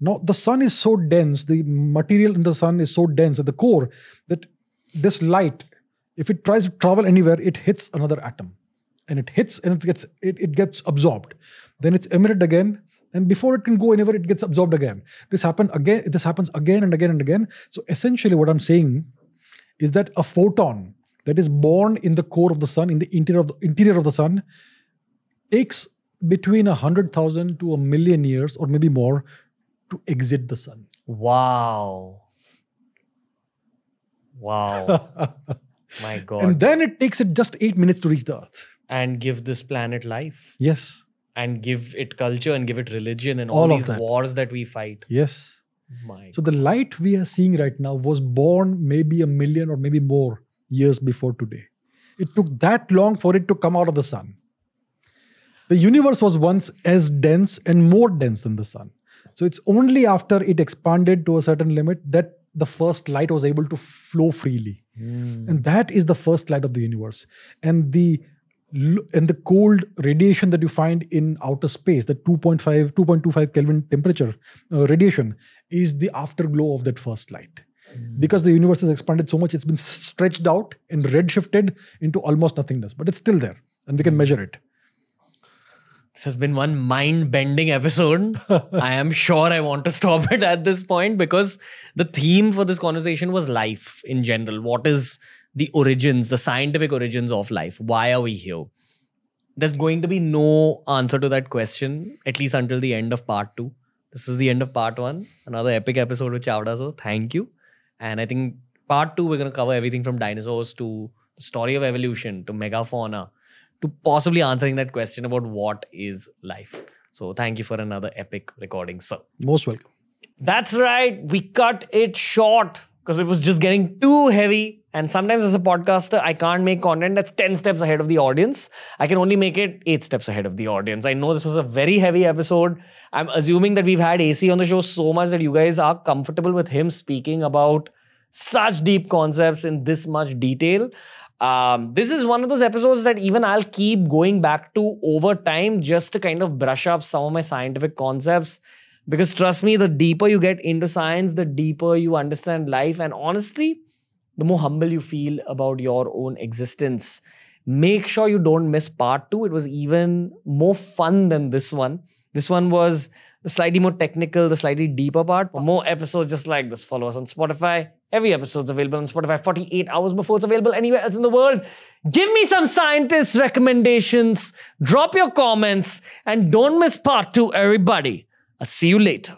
[SPEAKER 2] Now, the sun is so dense, the material in the sun is so dense at the core that this light, if it tries to travel anywhere, it hits another atom. And it hits and it gets it, it gets absorbed. Then it's emitted again. And before it can go anywhere, it gets absorbed again. This happen again, this happens again and again and again. So essentially, what I'm saying is that a photon that is born in the core of the sun, in the interior of the interior of the sun, takes between a hundred thousand to a million years, or maybe more, to exit the sun.
[SPEAKER 1] Wow. Wow. My God.
[SPEAKER 2] And then it takes it just eight minutes to reach the earth.
[SPEAKER 1] and give this planet life
[SPEAKER 2] Yes.
[SPEAKER 1] and give it culture and give it religion and all,
[SPEAKER 2] All of
[SPEAKER 1] these
[SPEAKER 2] that.
[SPEAKER 1] wars that we fight.
[SPEAKER 2] Yes.
[SPEAKER 1] My
[SPEAKER 2] So the light we are seeing right now was born maybe a million or maybe more years before today. It took that long for it to come out of the sun. The universe was once as dense and more dense than the sun. So it's only after it expanded to a certain limit that the first light was able to flow freely. Hmm. And that is the first light of the universe. And the and the cold radiation that you find in outer space, the 2.5, 2.25 Kelvin temperature uh, radiation, is the afterglow of that first light. Hmm. Because the universe has expanded so much, it's been stretched out and redshifted into almost nothingness, but it's still there, and we can hmm. measure it.
[SPEAKER 1] This has been one mind bending episode. I am sure I want to stop it at this point because the theme for this conversation was life in general. What is the origins, the scientific origins of life? Why are we here? There's going to be no answer to that question, at least until the end of part two. This is the end of part one. Another epic episode with Chavda. So thank you. And I think part two, we're going to cover everything from dinosaurs to the story of evolution to megafauna to possibly answering that question about what is life. So thank you for another epic recording, sir.
[SPEAKER 2] Most welcome.
[SPEAKER 1] That's right. We cut it short because it was just getting too heavy. And sometimes, as a podcaster, I can't make content that's 10 steps ahead of the audience. I can only make it eight steps ahead of the audience. I know this was a very heavy episode. I'm assuming that we've had AC on the show so much that you guys are comfortable with him speaking about such deep concepts in this much detail. Um, this is one of those episodes that even I'll keep going back to over time just to kind of brush up some of my scientific concepts. Because trust me, the deeper you get into science, the deeper you understand life. And honestly, the more humble you feel about your own existence. Make sure you don't miss part two. It was even more fun than this one. This one was the slightly more technical, the slightly deeper part. For more episodes just like this, follow us on Spotify. Every episode's available on Spotify 48 hours before it's available anywhere else in the world. Give me some scientist recommendations, drop your comments, and don't miss part two, everybody. I'll see you later.